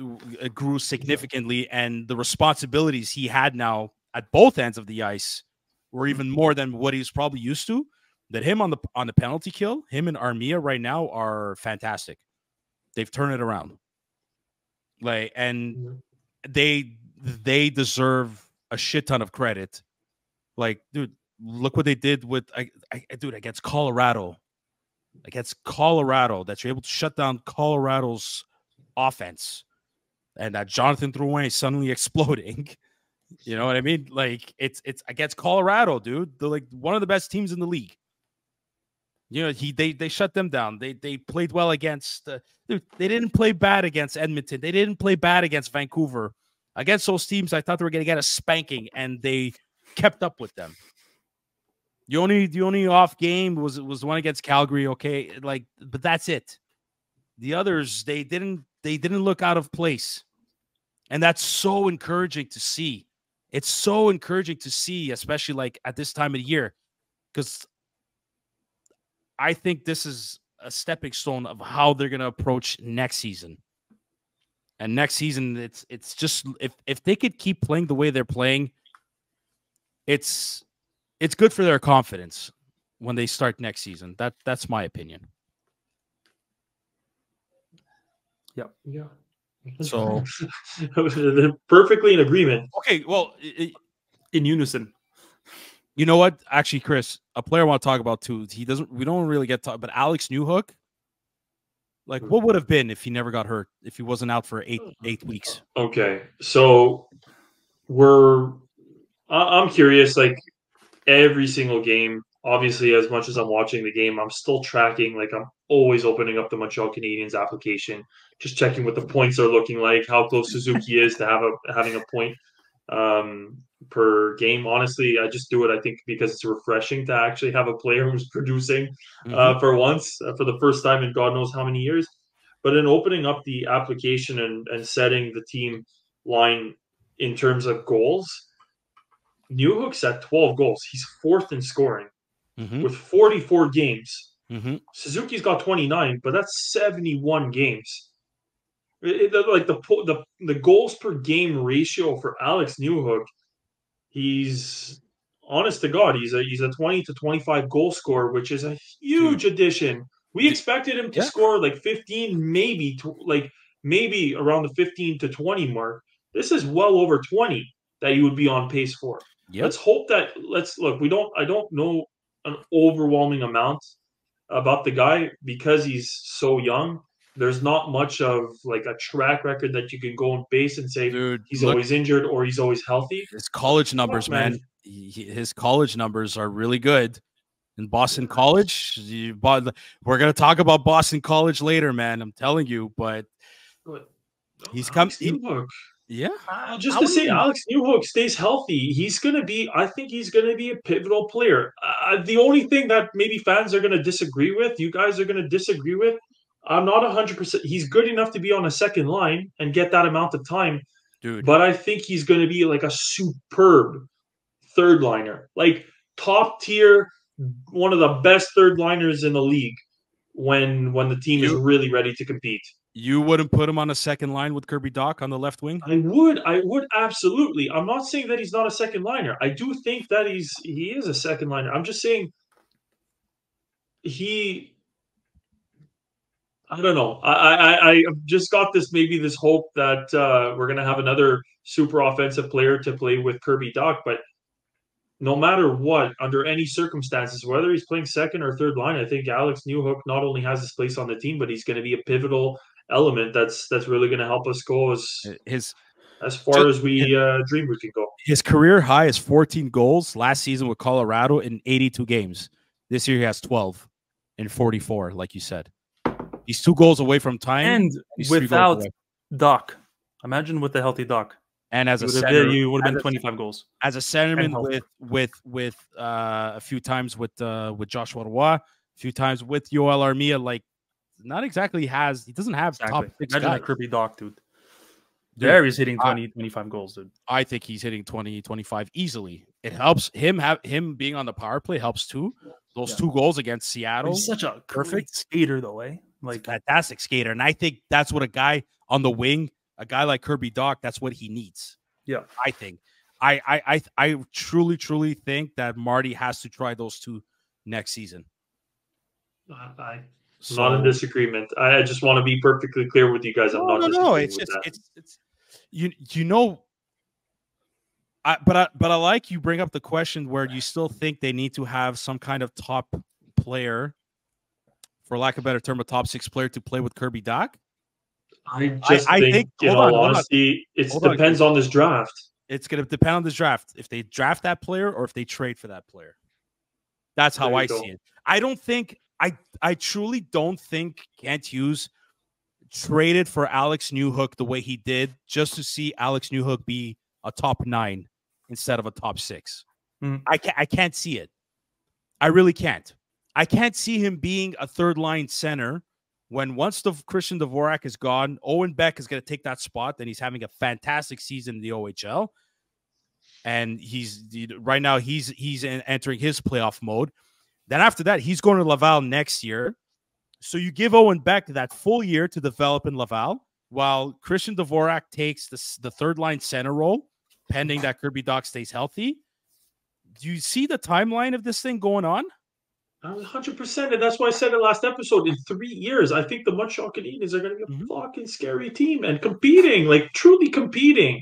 uh, grew significantly, and the responsibilities he had now at both ends of the ice were even more than what he's probably used to. That him on the on the penalty kill, him and Armia right now are fantastic. They've turned it around. Like, and mm-hmm. they they deserve a shit ton of credit. Like, dude, look what they did with I, I dude against Colorado. Against Colorado, that you're able to shut down Colorado's offense, and that Jonathan Drouin is suddenly exploding. You know what I mean? Like it's it's against Colorado, dude. They're like one of the best teams in the league. You know, he they they shut them down. They they played well against. Uh, they didn't play bad against Edmonton. They didn't play bad against Vancouver. Against those teams, I thought they were going to get a spanking, and they kept up with them. The only the only off game was was the one against Calgary. Okay, like, but that's it. The others they didn't they didn't look out of place, and that's so encouraging to see. It's so encouraging to see, especially like at this time of the year, because I think this is a stepping stone of how they're going to approach next season. And next season, it's it's just if if they could keep playing the way they're playing, it's it's good for their confidence when they start next season. That that's my opinion. Yep. Yeah. So perfectly in agreement. Okay, well, it, in unison. You know what? Actually, Chris, a player I want to talk about too. He doesn't. We don't really get talk, but Alex Newhook. Like, what would have been if he never got hurt? If he wasn't out for eight eight weeks? Okay, so we're. I'm curious. Like every single game, obviously, as much as I'm watching the game, I'm still tracking. Like I'm always opening up the Montreal Canadiens application, just checking what the points are looking like, how close Suzuki is to have a having a point um, per game. Honestly, I just do it. I think because it's refreshing to actually have a player who's producing uh, mm-hmm. for once uh, for the first time in God knows how many years. But in opening up the application and, and setting the team line in terms of goals, Newhook's at 12 goals. He's fourth in scoring mm-hmm. with 44 games. Mm-hmm. Suzuki's got 29, but that's 71 games. It, it, like the the the goals per game ratio for Alex Newhook, he's honest to God, he's a he's a 20 to 25 goal scorer, which is a huge addition. We expected him to yeah. score like 15, maybe to, like maybe around the 15 to 20 mark. This is well over 20 that you would be on pace for. Yep. Let's hope that let's look. We don't. I don't know an overwhelming amount about the guy because he's so young. There's not much of like a track record that you can go and base and say Dude, he's look, always injured or he's always healthy. His college numbers, oh, man. man. He, his college numbers are really good. In Boston College, you, we're gonna talk about Boston College later, man. I'm telling you, but he's come. He, yeah. Uh, just to say, Alex Newhook stays healthy, he's going to be, I think he's going to be a pivotal player. Uh, the only thing that maybe fans are going to disagree with, you guys are going to disagree with, I'm not 100%. He's good enough to be on a second line and get that amount of time. Dude. But I think he's going to be like a superb third liner, like top tier, one of the best third liners in the league when when the team you, is really ready to compete. You wouldn't put him on a second line with Kirby Dach on the left wing? I would. I would absolutely. I'm not saying that he's not a second liner. I do think that he's he is a second liner. I'm just saying he I don't know. I I I just got this maybe this hope that uh, we're gonna have another super offensive player to play with Kirby Dach, but no matter what, under any circumstances, whether he's playing second or third line, I think Alex Newhook not only has his place on the team, but he's going to be a pivotal element that's that's really going to help us go as his as far as we uh, dream we can go. His career high is 14 goals last season with Colorado in 82 games. This year he has 12 in 44, like you said. He's two goals away from time and without Dach, Imagine with a healthy Dach. And as a center, you would have been 25 goals. As a centerman with with with uh, a few times with uh, with Joshua Roy, a few times with Joel Armia, like not exactly has he doesn't have exactly. top six Imagine guys. Kirby Dach, dude. dude there he's hitting 20, I, 25 goals, dude. I think he's hitting 20, 25 easily. It helps him have him being on the power play helps too. Those yeah. two goals against Seattle. He's such a perfect skater, though, eh? Like fantastic skater. And I think that's what a guy on the wing, a guy like Kirby Dach, that's what he needs. Yeah. I think. I I I, I truly, truly think that Marty has to try those two next season. I so, not in disagreement. I just want to be perfectly clear with you guys. I'm no, not. No, no. It's just that. it's it's you you know. I, but I but I like you bring up the question where you still think they need to have some kind of top player, for lack of a better term, a top six player to play with Kirby Dach. I just I, think, I think in all on, honesty, it depends on. on this draft. It's going to depend on this draft. If they draft that player or if they trade for that player. That's how I go. see it. I don't think I I truly don't think Kent Hughes traded for Alex Newhook the way he did just to see Alex Newhook be a top nine instead of a top 6 mm. I can't I can't see it. I really can't. I can't see him being a third line center when once the Christian Dvorak is gone, Owen Beck is going to take that spot. Then he's having a fantastic season in the OHL, and he's right now he's he's entering his playoff mode. Then after that, he's going to Laval next year. So you give Owen Beck that full year to develop in Laval, while Christian Dvorak takes the, the third line center role, pending that Kirby Dach stays healthy. Do you see the timeline of this thing going on? Hundred percent, and that's why I said it last episode. In three years, I think the Montreal Canadiens are going to be a mm-hmm. fucking scary team and competing, like truly competing.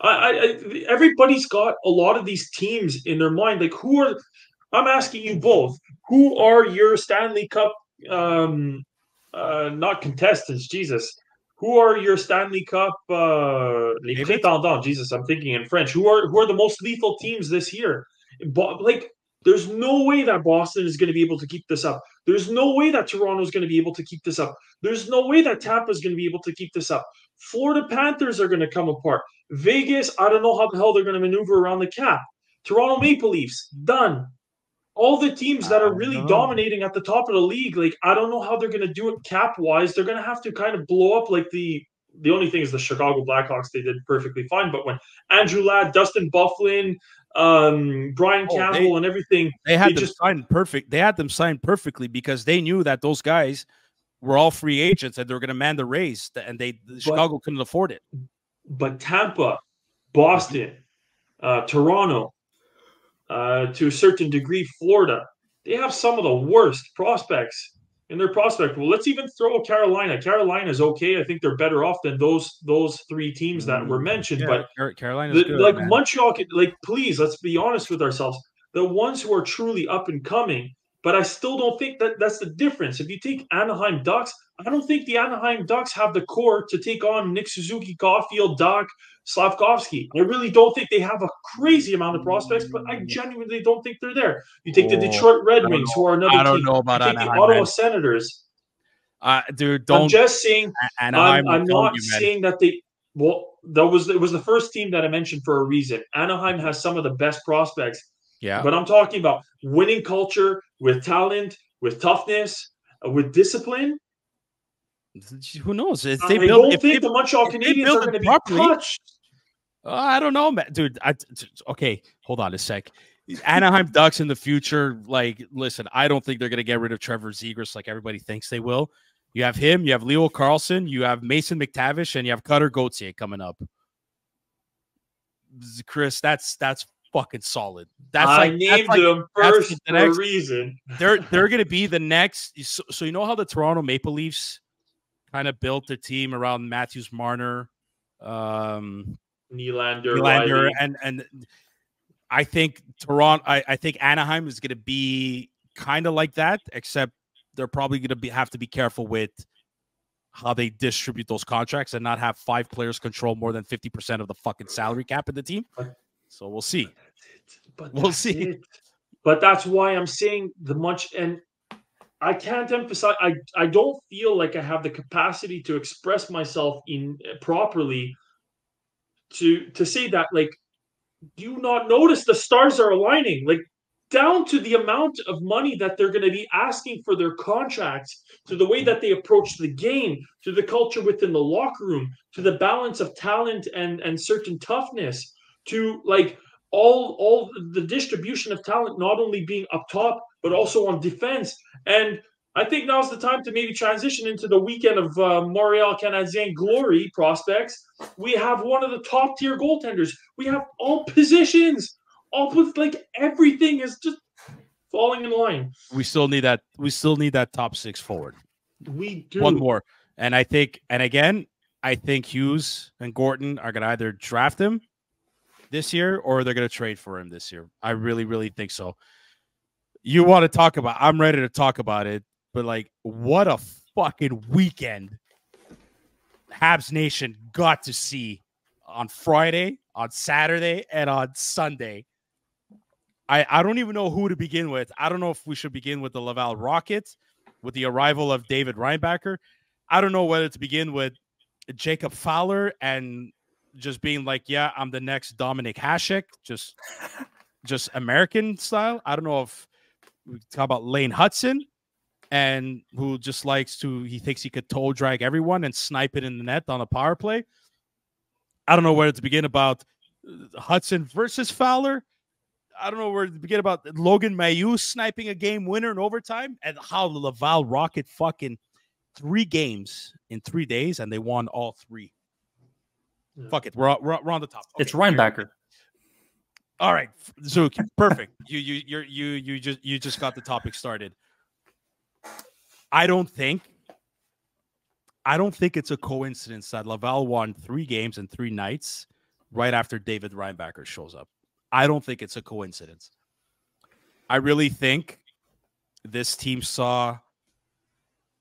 I, I, everybody's got a lot of these teams in their mind. Like, who are? I'm asking you both. Who are your Stanley Cup? Um, uh, not contestants. Jesus. Who are your Stanley Cup? Uh, les prétendants. Jesus, I'm thinking in French. Who are who are the most lethal teams this year? But like there's no way that Boston is going to be able to keep this up. There's no way that Toronto is going to be able to keep this up. There's no way that Tampa is going to be able to keep this up. Florida Panthers are going to come apart. Vegas, I don't know how the hell they're going to maneuver around the cap. Toronto Maple Leafs, done. All the teams that are really dominating at the top of the league, like I don't know how they're going to do it cap wise. They're going to have to kind of blow up like the the only thing is the Chicago Blackhawks, they did perfectly fine. But when Andrew Ladd, Dustin Byfuglien, um, Brian oh, Campbell, they, and everything, they had they them just signed perfect. They had them signed perfectly because they knew that those guys were all free agents and they were going to man the race, and they but, Chicago couldn't afford it. But Tampa, Boston, uh, Toronto, uh, to a certain degree, Florida, they have some of the worst prospects in their prospect Well, Let's even throw Carolina. Carolina is okay. I think they're better off than those those three teams that were mm, mentioned. Yeah, but Carolina, like man. Montreal, like please, let's be honest with ourselves. The ones who are truly up and coming, but I still don't think that that's the difference. If you take Anaheim Ducks, I don't think the Anaheim Ducks have the core to take on Nick Suzuki, Caufield, Dach, Slafkovsky. I really don't think they have a crazy amount of prospects, but I genuinely don't think they're there. You take the oh, Detroit Red Wings, who are another I don't team. know about you take Anaheim, the Ottawa man. Senators. Uh, dude, don't. I'm just saying. Anaheim I'm, I'm not you, saying that they. Well, that was it was the first team that I mentioned for a reason. Anaheim has some of the best prospects. Yeah. But I'm talking about winning culture with talent, with toughness, uh, with discipline. Who knows? If they I build, don't if think they, the Montreal Canadiens are going to be properly, touched. Uh, I don't know, man. dude. I, okay, hold on a sec. Anaheim Ducks in the future, like, listen, I don't think they're going to get rid of Trevor Zegras like everybody thinks they will. You have him, you have Leo Carlsson, you have Mason McTavish, and you have Cutter Gauthier coming up. Chris, that's that's fucking solid. That's I like named like, them first the for a reason. they're they're gonna be the next. So, so, you know how the Toronto Maple Leafs kind of built their team around Matthews Marner, um, Nylander, Nylander, and and I think Toronto. I, I think Anaheim is gonna be kind of like that, except they're probably gonna be have to be careful with how they distribute those contracts and not have five players control more than 50% of the fucking salary cap in the team. So we'll see. But we'll see. It. But that's why I'm saying the much and I can't emphasize I, I don't feel like I have the capacity to express myself in properly to to say that like do you not notice the stars are aligning like down to the amount of money that they're going to be asking for their contracts to the way that they approach the game to the culture within the locker room to the balance of talent and and certain toughness to like all all the distribution of talent not only being up top but also on defense and I think now's the time to maybe transition into the weekend of uh, Montreal Canadien glory prospects. We have one of the top tier goaltenders. We have all positions, all with like everything is just falling in line. We still need that. We still need that top six forward. We do one more, and I think, and again, I think Hughes and Gorton are going to either draft him this year or they're going to trade for him this year. I really, really think so. You want to talk about? I'm ready to talk about it. But like, what a fucking weekend Habs Nation got to see on Friday, on Saturday, and on Sunday. I, I don't even know who to begin with. I don't know if we should begin with the Laval Rockets, with the arrival of David Reinbacher. I don't know whether to begin with Jacob Fowler and just being like, yeah, I'm the next Dominik Hasek, just just American style. I don't know if we talk about Lane Hutson and who just likes to he thinks he could toe drag everyone and snipe it in the net on a power play. I don't know where to begin about uh, Hutson versus Fowler. I don't know where to begin about Logan Mailloux sniping a game winner in overtime and how the Laval Rocket fucking three games in three days and they won all three. Yeah. Fuck it. We're, we're, we're on the top. Okay, it's Reinbacher. All right, Zook. perfect. you you you you you just you just got the topic started. I don't think I don't think it's a coincidence that Laval won three games in three nights right after David Reinbacher shows up. I don't think it's a coincidence. I really think this team saw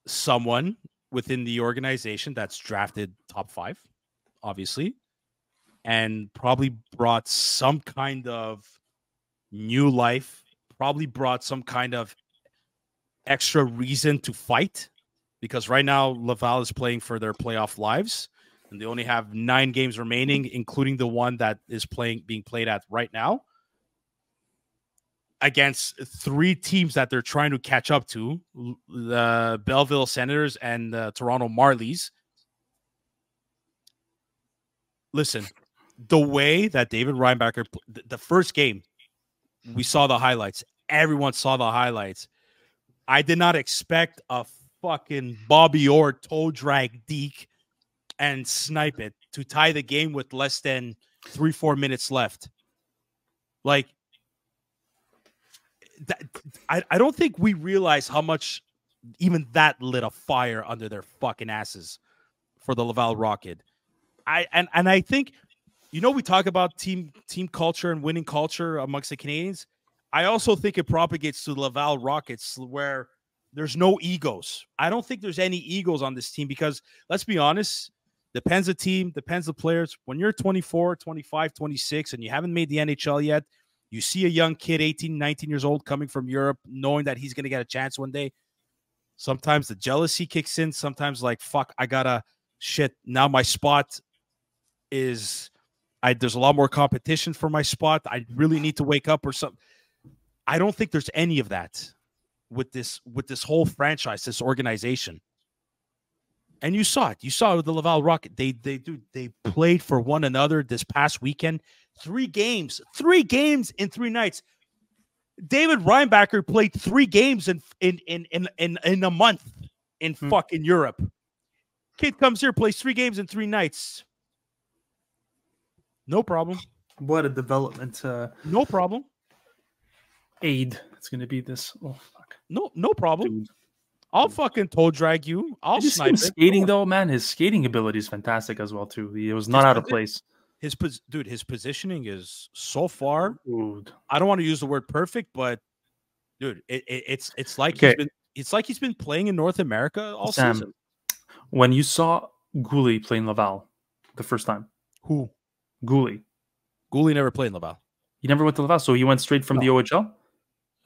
someone within the organization that's drafted top five, obviously, and probably brought some kind of new life, probably brought some kind of extra reason to fight because right now Laval is playing for their playoff lives and they only have nine games remaining, including the one that is playing being played at right now against three teams that they're trying to catch up to the Belleville Senators and the Toronto Marlies. Listen, the way that David Reinbacher, the first game, we saw the highlights. Everyone saw the highlights. I did not expect a fucking Bobby Orr toe drag deke and snipe it to tie the game with less than three, four minutes left. Like, that, I, I don't think we realize how much even that lit a fire under their fucking asses for the Laval Rocket. I and and I think you know we talk about team team culture and winning culture amongst the Canadiens. I also think it propagates to Laval Rockets where there's no egos. I don't think there's any egos on this team because let's be honest, depends the team, depends the players. When you're 24, 25, 26 and you haven't made the NHL yet, you see a young kid, 18, 19 years old, coming from Europe, knowing that he's going to get a chance one day. Sometimes the jealousy kicks in. Sometimes, like, fuck, I gotta shit. Now my spot is, I there's a lot more competition for my spot. I really need to wake up or something. I don't think there's any of that with this with this whole franchise, this organization. And you saw it. You saw it with the Laval Rocket. They they do they played for one another this past weekend. Three games, three games in three nights. David Reinbacher played three games in in in in in, in a month in hmm. fucking Europe. Kid comes here, plays three games in three nights. No problem. What a development. Uh, no problem. Aid. It's gonna be this. Oh fuck. No, no problem. Dude. I'll fucking toe drag you. I'll snipe Skating though, man, his skating ability is fantastic as well too. He was not his out of place his dude, his positioning is so far. Dude. I don't want to use the word perfect, but dude, it, it, it's it's like okay. he's been it's like he's been playing in North America all Sam, season. When you saw Guhle playing Laval the first time, who Guhle? Guhle never played in Laval. He never went to Laval, so he went straight from no. the OHL.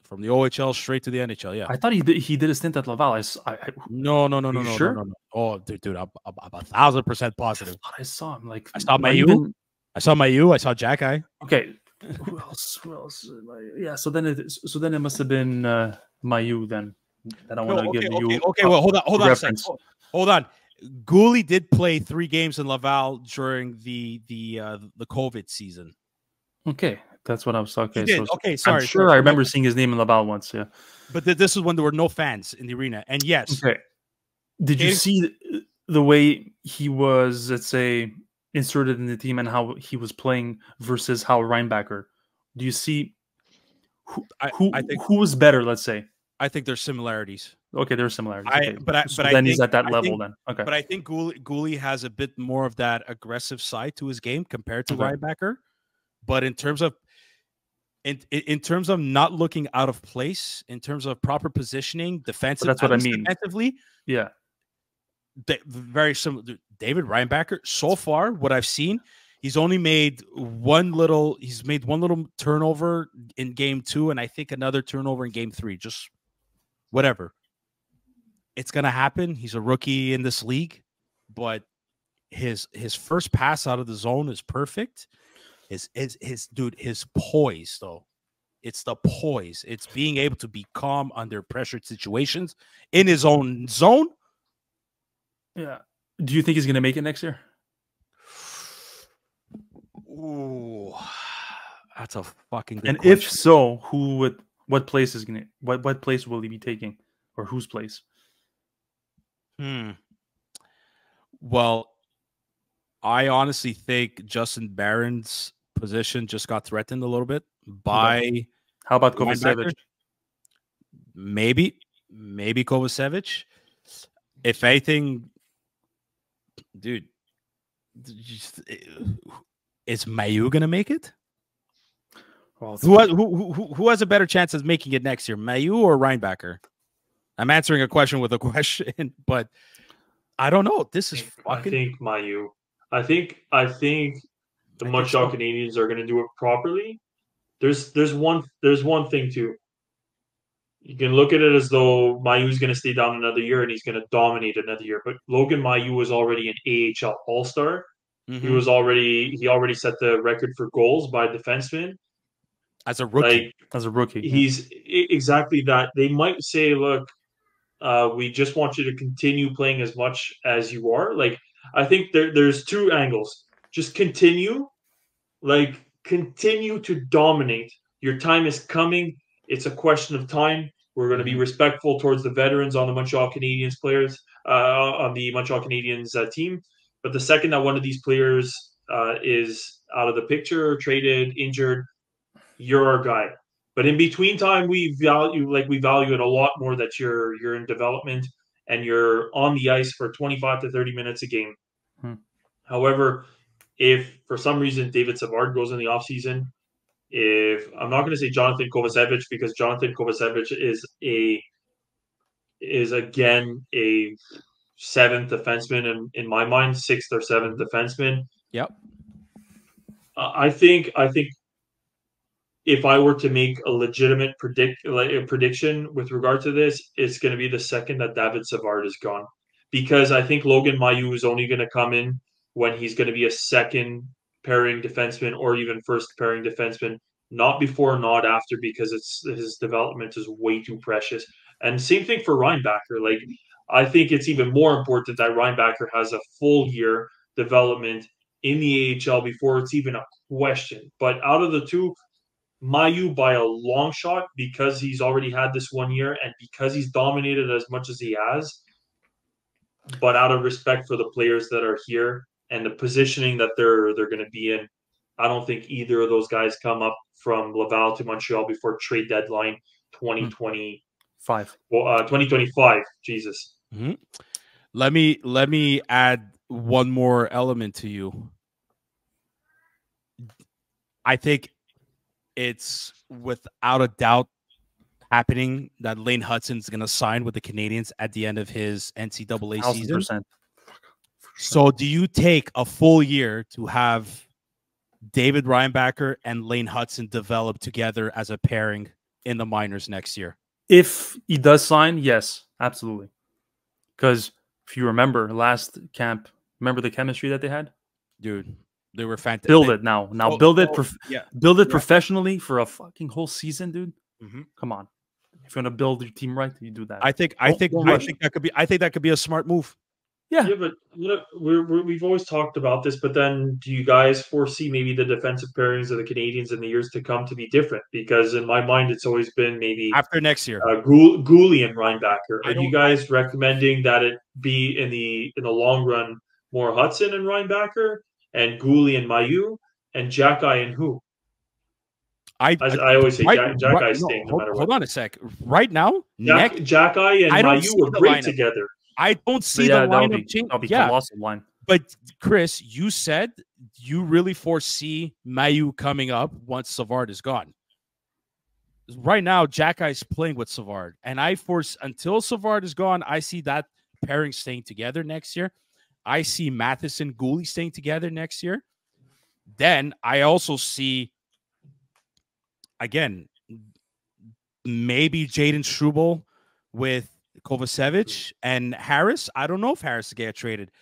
From the OHL straight to the NHL, yeah. I thought he did, he did a stint at Laval. I, I, no, no, no, no, no, sure? no, no, no. Oh, dude, dude, I'm, I'm, I'm a thousand percent positive. I, I saw him like I saw Mailloux. I saw Mailloux. I saw Xhekaj. Okay. Who else? Who else? Yeah. So then it. So then it must have been uh, Mailloux then. That I want to okay, give okay, you. Okay. Well, hold on. Hold on. Hold on. Guhle did play three games in Laval during the the uh, the COVID season. Okay, that's what I was talking. Okay, so okay, sorry. I'm sure sorry. I remember seeing his name in Laval once. Yeah, but th- this is when there were no fans in the arena, and yes. Okay. Did you see the way he was? Let's say inserted in the team and how he was playing versus how Reinbacher. Do you see who who, I think, who was better? Let's say. I think there's similarities. Okay, there's similarities. I, okay. But I, so but then I think, he's at that level think, then. Okay. But I think Guhle has a bit more of that aggressive side to his game compared to okay. Reinbacher. But in terms of in, in terms of not looking out of place, in terms of proper positioning, defensive, but that's what I mean. Defensively, yeah, very similar. David Reinbacher, so far, what I've seen, he's only made one little. He's made one little turnover in game two, and I think another turnover in game three. Just whatever. It's gonna happen. He's a rookie in this league, but his his first pass out of the zone is perfect. His his his dude, his poise though. It's the poise. It's being able to be calm under pressured situations in his own zone yeah. Do you think he's going to make it next year? Ooh, that's a fucking. and question. if so, who would? What place is going to? What what place will he be taking, or whose place? Hmm. Well, I honestly think Justin Barron's position just got threatened a little bit by. How about Kovacevic? Maybe, maybe Kovacevic. If anything, dude, is Mailloux gonna make it? Well, who, has, who, who, who has a better chance of making it next year, Mailloux or Reinbacher? I'm answering a question with a question, but I don't know. This is fucking. I think Mailloux. I think I think the I Montreal so. Canadiens are going to do it properly. There's there's one there's one thing too. You can look at it as though Mailloux is going to stay down another year and he's going to dominate another year. But Logan Mailloux was already an AHL All Star. Mm-hmm. He was already he already set the record for goals by defensemen as a rookie. Like, as a rookie, he's yeah. exactly that. They might say, "Look, uh, we just want you to continue playing as much as you are." Like, I think there, there's two angles. Just continue, like, continue to dominate. Your time is coming. It's a question of time. We're going to be mm-hmm. respectful towards the veterans on the Montreal Canadiens players uh, on the Montreal Canadiens uh, team. But the second that one of these players uh, is out of the picture, traded, injured, you're our guy. But in between time, we value like we value it a lot more that you're you're in development and you're on the ice for 25 to 30 minutes a game. Hmm. However, if for some reason David Savard goes in the offseason, if I'm not going to say Jonathan Kovacevic because Jonathan Kovacevic is a is again a seventh defenseman in, in my mind, sixth or seventh defenseman. Yep. Uh, I think I think if I were to make a legitimate predict like a prediction with regard to this, it's going to be the second that David Savard is gone, because I think Logan Mailloux is only going to come in when he's going to be a second pairing defenseman or even first pairing defenseman, not before, not after, because it's his development is way too precious. And same thing for Reinbacher. Like I think it's even more important that Reinbacher has a full year development in the AHL before it's even a question. But out of the two, Mailloux by a long shot because he's already had this one year and because he's dominated as much as he has. But out of respect for the players that are here and the positioning that they're they're going to be in, I don't think either of those guys come up from Laval to Montreal before trade deadline 2025. Well, uh, 2025. Jesus. Mm-hmm. Let me let me add one more element to you. I think it's without a doubt happening that Lane Hutson's going to sign with the Canadiens at the end of his NCAA season. So, do you take a full year to have David Reinbacher and Lane Hutson develop together as a pairing in the minors next year? If he does sign, yes, absolutely. Because if you remember last camp, remember the chemistry that they had? Dude, they were fantastic. Build it now. Now oh, build it. Oh, prof- yeah. Build it yeah. professionally for a fucking whole season, dude. Mm-hmm. Come on. If you're gonna build your team right, you do that. I think. I think. I think that could be. I think that could be a smart move. Yeah. Yeah, but you know, we're, we have always talked about this, but then do you guys foresee maybe the defensive pairings of the Canadiens in the years to come to be different? Because in my mind, it's always been maybe after next year, uh, Guhle and Reinbacher. Are you guys recommending that it be in the in the long run more Hutson and Reinbacher, and Guhle and Mailloux and Xhekaj and who? I, I, I, always say right, Jack, Jack right, staying no, no matter hold, what. Hold on a sec. Right now, Jack, next, Xhekaj and Mailloux were great together. I don't see yeah, the lineup change. yeah. colossal line. But Chris, you said you really foresee Mailloux coming up once Savard is gone. Right now, Xhekaj's playing with Savard, and I force until Savard is gone, I see that pairing staying together next year. I see Matheson Guhle staying together next year. Then I also see again maybe Jayden Struble with Kovacevic and Harris. I don't know if Harris is get traded.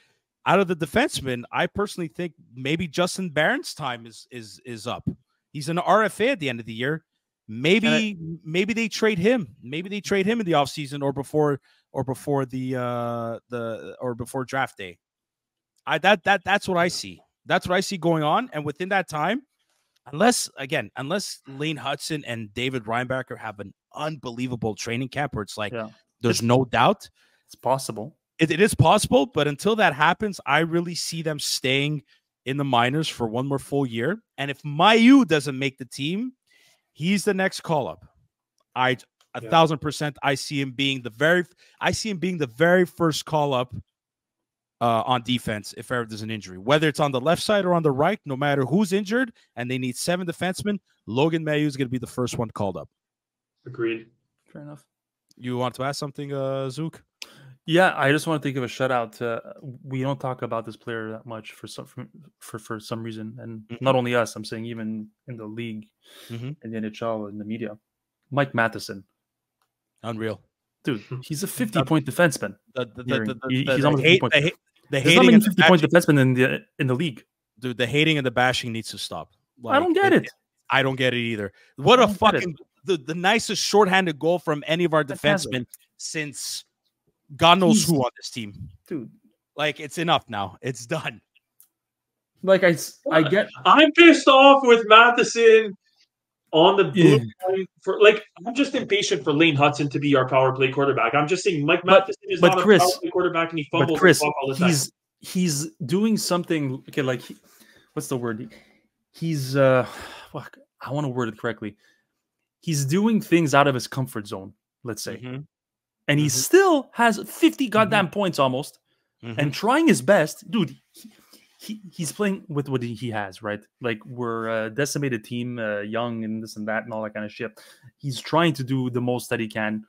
Out of the defensemen, I personally think maybe Justin Barron's time is is is up. He's an RFA at the end of the year. Maybe I, maybe they trade him. Maybe they trade him in the offseason or before or before the uh the or before draft day. I that that that's what I see. That's what I see going on. And within that time, unless again, unless Lane Hutson and David Reinbacher have an unbelievable training camp where it's like yeah. There's no doubt. It's possible. It, it is possible, but until that happens, I really see them staying in the minors for one more full year. And if Mailloux doesn't make the team, he's the next call up. I a yeah. thousand percent I see him being the very I see him being the very first call up uh, on defense if ever there's an injury, whether it's on the left side or on the right, no matter who's injured, and they need seven defensemen, Logan Mailloux is going to be the first one called up. Agreed. Fair enough. You want to ask something, uh, Zook? Yeah, I just want to think of a shutout. To, we don't talk about this player that much for some for for, for some reason, and mm-hmm. not only us. I'm saying even in the league, mm-hmm. in the NHL, in the media. Mike Matheson, unreal, dude. Hmm. He's a 50 point defenseman. The, the, the, he's almost hate, 50 point. The, the There's not many 50 point defensemen in the in the league. Dude, the hating and the bashing needs to stop. Like, I don't get it. I don't get it either. What a fucking the, the nicest shorthanded goal from any of our defensemen since God knows He's, who on this team. Dude. Like it's enough now. It's done. Like I I get I'm pissed off with Matheson on the yeah. for like I'm just impatient for Lane Hutson to be our power play quarterback. I'm just saying Mike but, Matheson is not Chris, a power play quarterback and he fumbles but Chris, all the time. He's he's doing something okay, like what's the word? He's uh fuck, I want to word it correctly. He's doing things out of his comfort zone, let's say. Mm-hmm. And he mm-hmm. still has 50 mm-hmm. goddamn mm-hmm. points almost and mm-hmm. trying his best. Dude, he, he, he's playing with what he has, right? Like we're a decimated team, uh, young and this and that and all that kind of shit. He's trying to do the most that he can,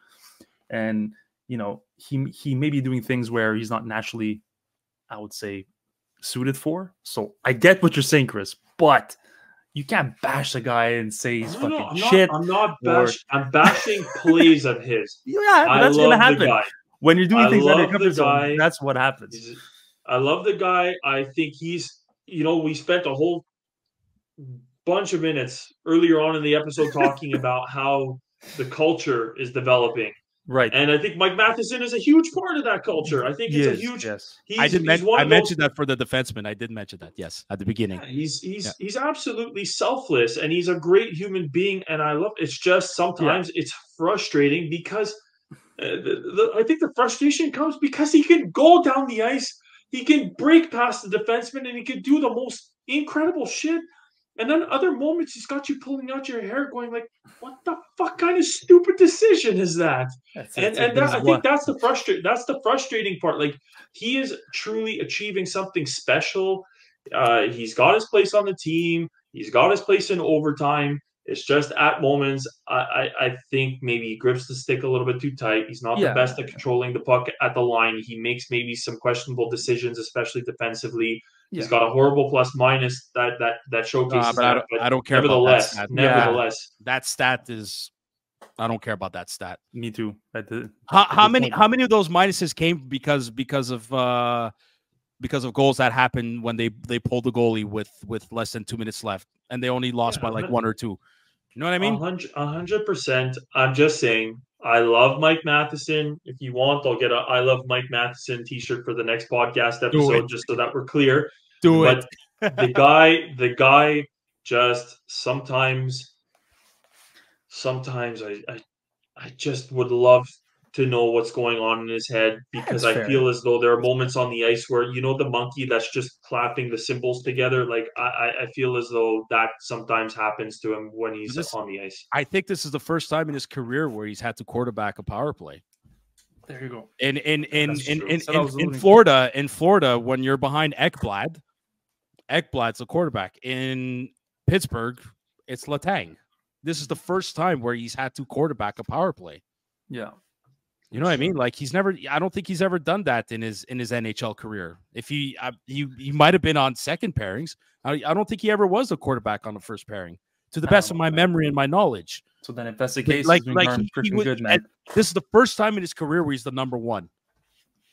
and you know he he may be doing things where he's not naturally, I would say, suited for. So I get what you're saying, Chris, but you can't bash a guy and say he's fucking no, I'm shit. Not, I'm not bashing. Or... I'm bashing plays of his. Yeah, that's gonna happen when you're doing I things out of comfort zone. That's what happens. I love the guy. I think he's. You know, we spent a whole bunch of minutes earlier on in the episode talking about how the culture is developing Right. And I think Mike Matheson is a huge part of that culture. I think it's a huge. Yes. I did. Men- I mentioned those, that for the defenseman. I did mention that. Yes, at the beginning. Yeah, he's he's yeah. he's absolutely selfless, and he's a great human being. And I love. It's just sometimes yeah. it's frustrating because uh, the, the, I think the frustration comes because he can go down the ice, he can break past the defenseman, and he can do the most incredible shit. And then other moments, he's got you pulling out your hair, going like, "What the fuck kind of stupid decision is that?" That's, and and that, I think that's the frustrating. That's the frustrating part. Like he is truly achieving something special. Uh, he's got his place on the team. He's got his place in overtime. It's just at moments, I, I, I think maybe he grips the stick a little bit too tight. He's not yeah. the best at controlling the puck at the line. He makes maybe some questionable decisions, especially defensively. Yeah. He's got a horrible plus minus that that that showcases. but, that, I, don't, but I don't care. Nevertheless, that nevertheless, yeah. that stat is. I don't care about that stat. Me too. The, how, how many point. how many of those minuses came because because of uh because of goals that happened when they they pulled the goalie with with less than two minutes left and they only lost yeah, by like one or two. You know what I mean? A hundred percent. I'm just saying. I love Mike Matheson. If you want, I'll get a I love Mike Matheson T-shirt for the next podcast episode, just so that we're clear. Do but it. the guy, the guy, just sometimes, sometimes I, I, I just would love to know what's going on in his head because that's I fair. feel as though there are moments on the ice where you know the monkey that's just clapping the cymbals together. Like I, I feel as though that sometimes happens to him when he's this, on the ice. I think this is the first time in his career where he's had to quarterback a power play. There you go. In in in in in, in, in, Florida, in Florida, when you're behind Ekblad, Ekblad's a quarterback. In Pittsburgh, it's Letang. This is the first time where he's had to quarterback a power play. Yeah. You know what I mean? Like he's never. I don't think he's ever done that in his in his NHL career. If he I, he he might have been on second pairings. I, I don't think he ever was a quarterback on the first pairing, to the best of my memory and my knowledge. So then, if that's the case, like like he, he would, good. This is the first time in his career where he's the number one.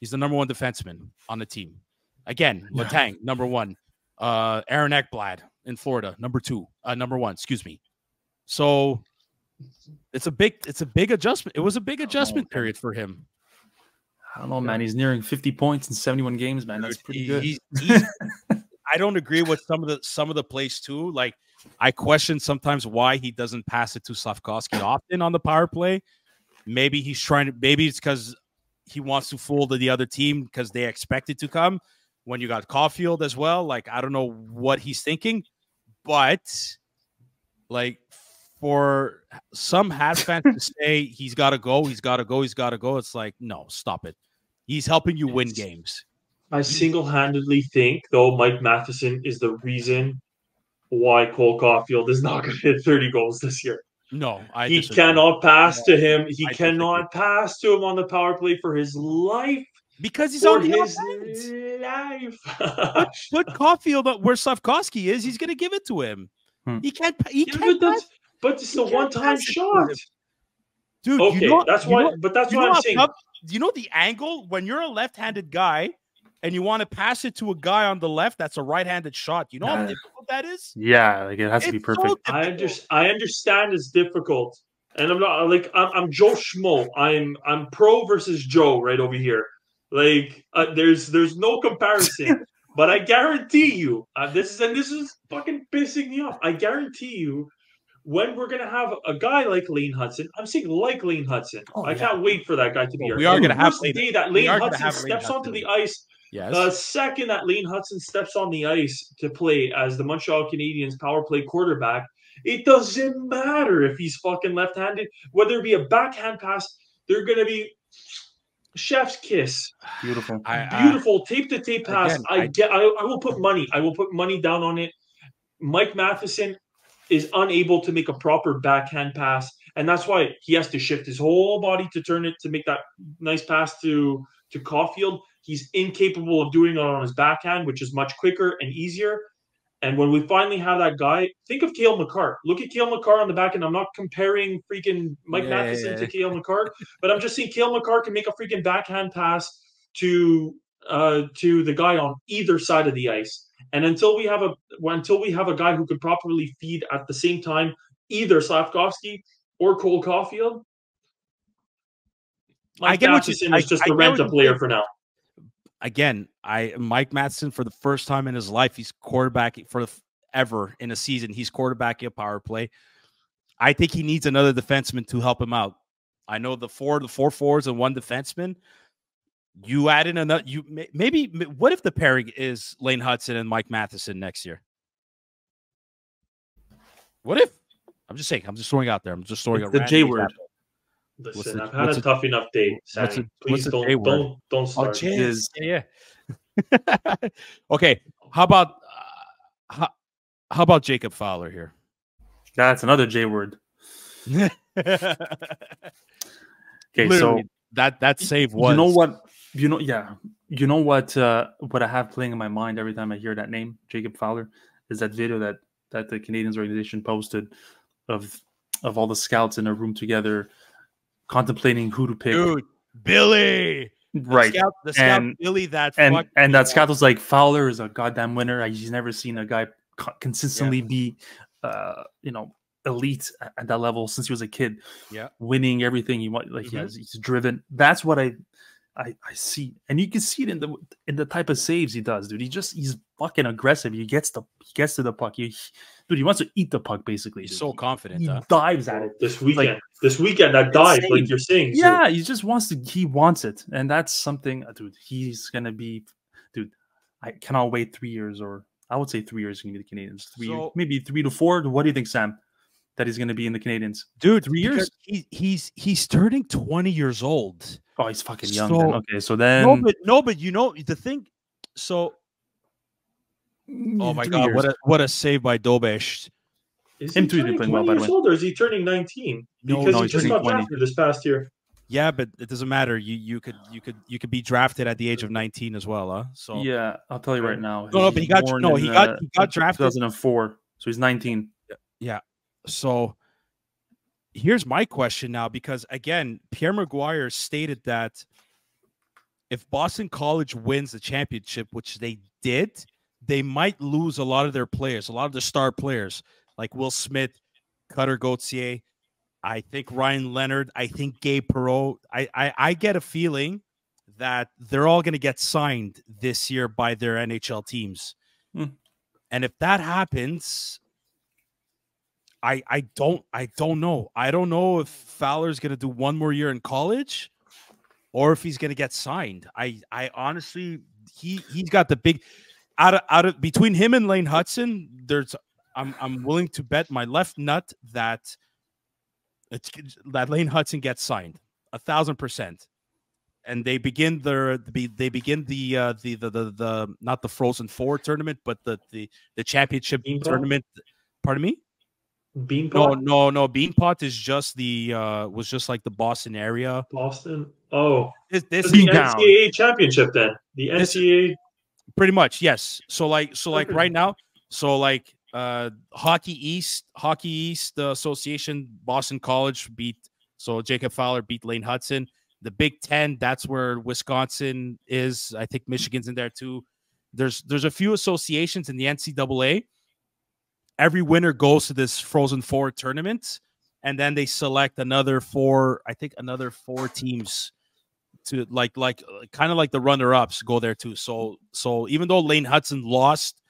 He's the number one defenseman on the team. Again, Letang, number one. Uh, Aaron Ekblad in Florida, number two. Uh, number one. Excuse me. So it's a big it's a big adjustment. It was a big oh, adjustment period for him. I don't know, man. He's nearing 50 points in 71 games, man. That's pretty good. He's, he's, I don't agree with some of the some of the plays too. Like I question sometimes why he doesn't pass it to Slafkovsky often on the power play. Maybe he's trying to maybe it's because he wants to fool the, the other team because they expect it to come. when you got Caufield as well. Like, I don't know what he's thinking, but like for some Habs fans to say he's got to go, he's got to go, he's got to go, it's like, no, stop it. He's helping you win games. I single handedly think, though, Mike Matheson is the reason why Cole Caufield is not going to hit 30 goals this year. No, I he disagree. cannot pass to him. He I cannot disagree. pass to him on the power play for his life. Because he's on his life. put, put Caufield where Slafkovsky is. He's going to give it to him. Hmm. He can't. He yeah, can't. But, pass, but it's a one-time shot, dude. Okay, you know, that's why. Know, but that's what I'm saying. Tough, you know the angle when you're a left-handed guy and you want to pass it to a guy on the left that's a right-handed shot. You know how difficult that is? Yeah, like it has it's to be perfect. So I understand. I understand it's difficult, and I'm not like I'm, I'm Joe Schmo. I'm I'm pro versus Joe right over here. Like uh, there's there's no comparison. but I guarantee you, uh, this is and this is fucking pissing me off. I guarantee you, when we're gonna have a guy like Lane Hutson. I'm saying like Lane Hutson. Oh, I yeah. can't wait for that guy to be well, here. We are gonna have the day that Lane Hutson steps onto the ice Yes. The second that Lane Hutson steps on the ice to play as the Montreal Canadiens power play quarterback, it doesn't matter if he's fucking left-handed, whether it be a backhand pass, they're going to be chef's kiss. Beautiful. Beautiful tape to tape pass. Again, I, I get I, I will put money. I will put money down on it. Mike Matheson is unable to make a proper backhand pass, and that's why he has to shift his whole body to turn it to make that nice pass to to Caufield. He's incapable of doing it on his backhand, which is much quicker and easier. And when we finally have that guy, think of Cale Makar. Look at Cale Makar on the back end. I'm not comparing freaking Mike yeah, Matheson yeah. to Cale Makar, but I'm just saying Cale Makar can make a freaking backhand pass to uh, to the guy on either side of the ice. And until we have a until we have a guy who could properly feed at the same time either Slafkovsky or Cole Caufield, Mike I get Matheson what you, is just I, a rent a player for now again, I Mike Matheson for the first time in his life, he's quarterbacking for the ever in a season. He's quarterbacking a power play. I think he needs another defenseman to help him out. I know the four, the four fours and one defenseman. You add in another. You maybe. What if the pairing is Lane Hutson and Mike Matheson next year? What if? I'm just saying. I'm just throwing out there. I'm just throwing it's the J word. Listen, the, I've had a tough enough day, Sammy. Please don't, don't, don't start. Oh, is, yeah. okay. How about uh, how, how about Jacob Fowler here? That's another J word. okay, Literally, so that that save was. You know what? You know, yeah. You know what? Uh, what I have playing in my mind every time I hear that name, Jacob Fowler, is that video that that the Canadiens organization posted of of all the scouts in a room together contemplating who to pick. Dude, Billy. Right. The scout, the scout and, Billy that and and that scout was like Fowler is a goddamn winner. He's never seen a guy consistently yeah. be uh you know elite at that level since he was a kid. Yeah. Winning everything he want like mm-hmm. he has he's driven. That's what I I, I see, and you can see it in the in the type of saves he does, dude. He just he's fucking aggressive. He gets the he gets to the puck. He, dude, he wants to eat the puck basically. He's dude. so confident. He huh? dives at it this weekend. Like, this weekend that dive, like you're saying. Yeah, so. he just wants to. He wants it, and that's something, uh, dude. He's gonna be, dude. I cannot wait three years, or I would say three years. Gonna be the Canadiens, Three, so, maybe three to four. What do you think, Sam? That he's gonna be in the Canadiens. dude. Three years. He, he's he's turning twenty years old. Oh, he's fucking young. So, okay, so then no, but no, but you know the thing. So, mm, oh my god, years. what a what a save by Dobeš. Is Him he turning playing well, by the way. Old, or is he turning 19? Because no, no, he just got drafted this past year. Yeah, but it doesn't matter. You you could you could you could be drafted at the age of 19 as well, huh? So yeah, I'll tell you right now. No, no but he got no, he got he got drafted 2004, so he's 19. Yeah. So here's my question now because again, Pierre McGuire stated that if Boston College wins the championship, which they did, they might lose a lot of their players, a lot of the star players like Will Smith, Cutter Gauthier. I think Ryan Leonard. I think Gabe Perreault. I, I, I get a feeling that they're all going to get signed this year by their NHL teams. Hmm. And if that happens, I I don't I don't know. I don't know if Fowler's going to do one more year in college or if he's going to get signed. I I honestly he he's got the big out of out of between him and Lane Hutson. There's I'm I'm willing to bet my left nut that it's that Lane Hutson gets signed a thousand percent. And they begin their they begin the uh the the the, the not the Frozen Four tournament, but the the the championship tournament. Pardon me. Beanpot? No, no, no. Beanpot is just the uh was just like the Boston area. Boston. Oh, this, this the NCAA championship then. The NCAA. This, pretty much, yes. So like, so like right now, so like uh Hockey East, Hockey East Association, Boston College beat so Jacob Fowler beat Lane Hutson. The Big Ten, that's where Wisconsin is. I think Michigan's in there too. There's there's a few associations in the NCAA every winner goes to this Frozen Four tournament, and then they select another four. I think another four teams to like like kind of like the runner ups go there too. So so even though Lane Hutson lost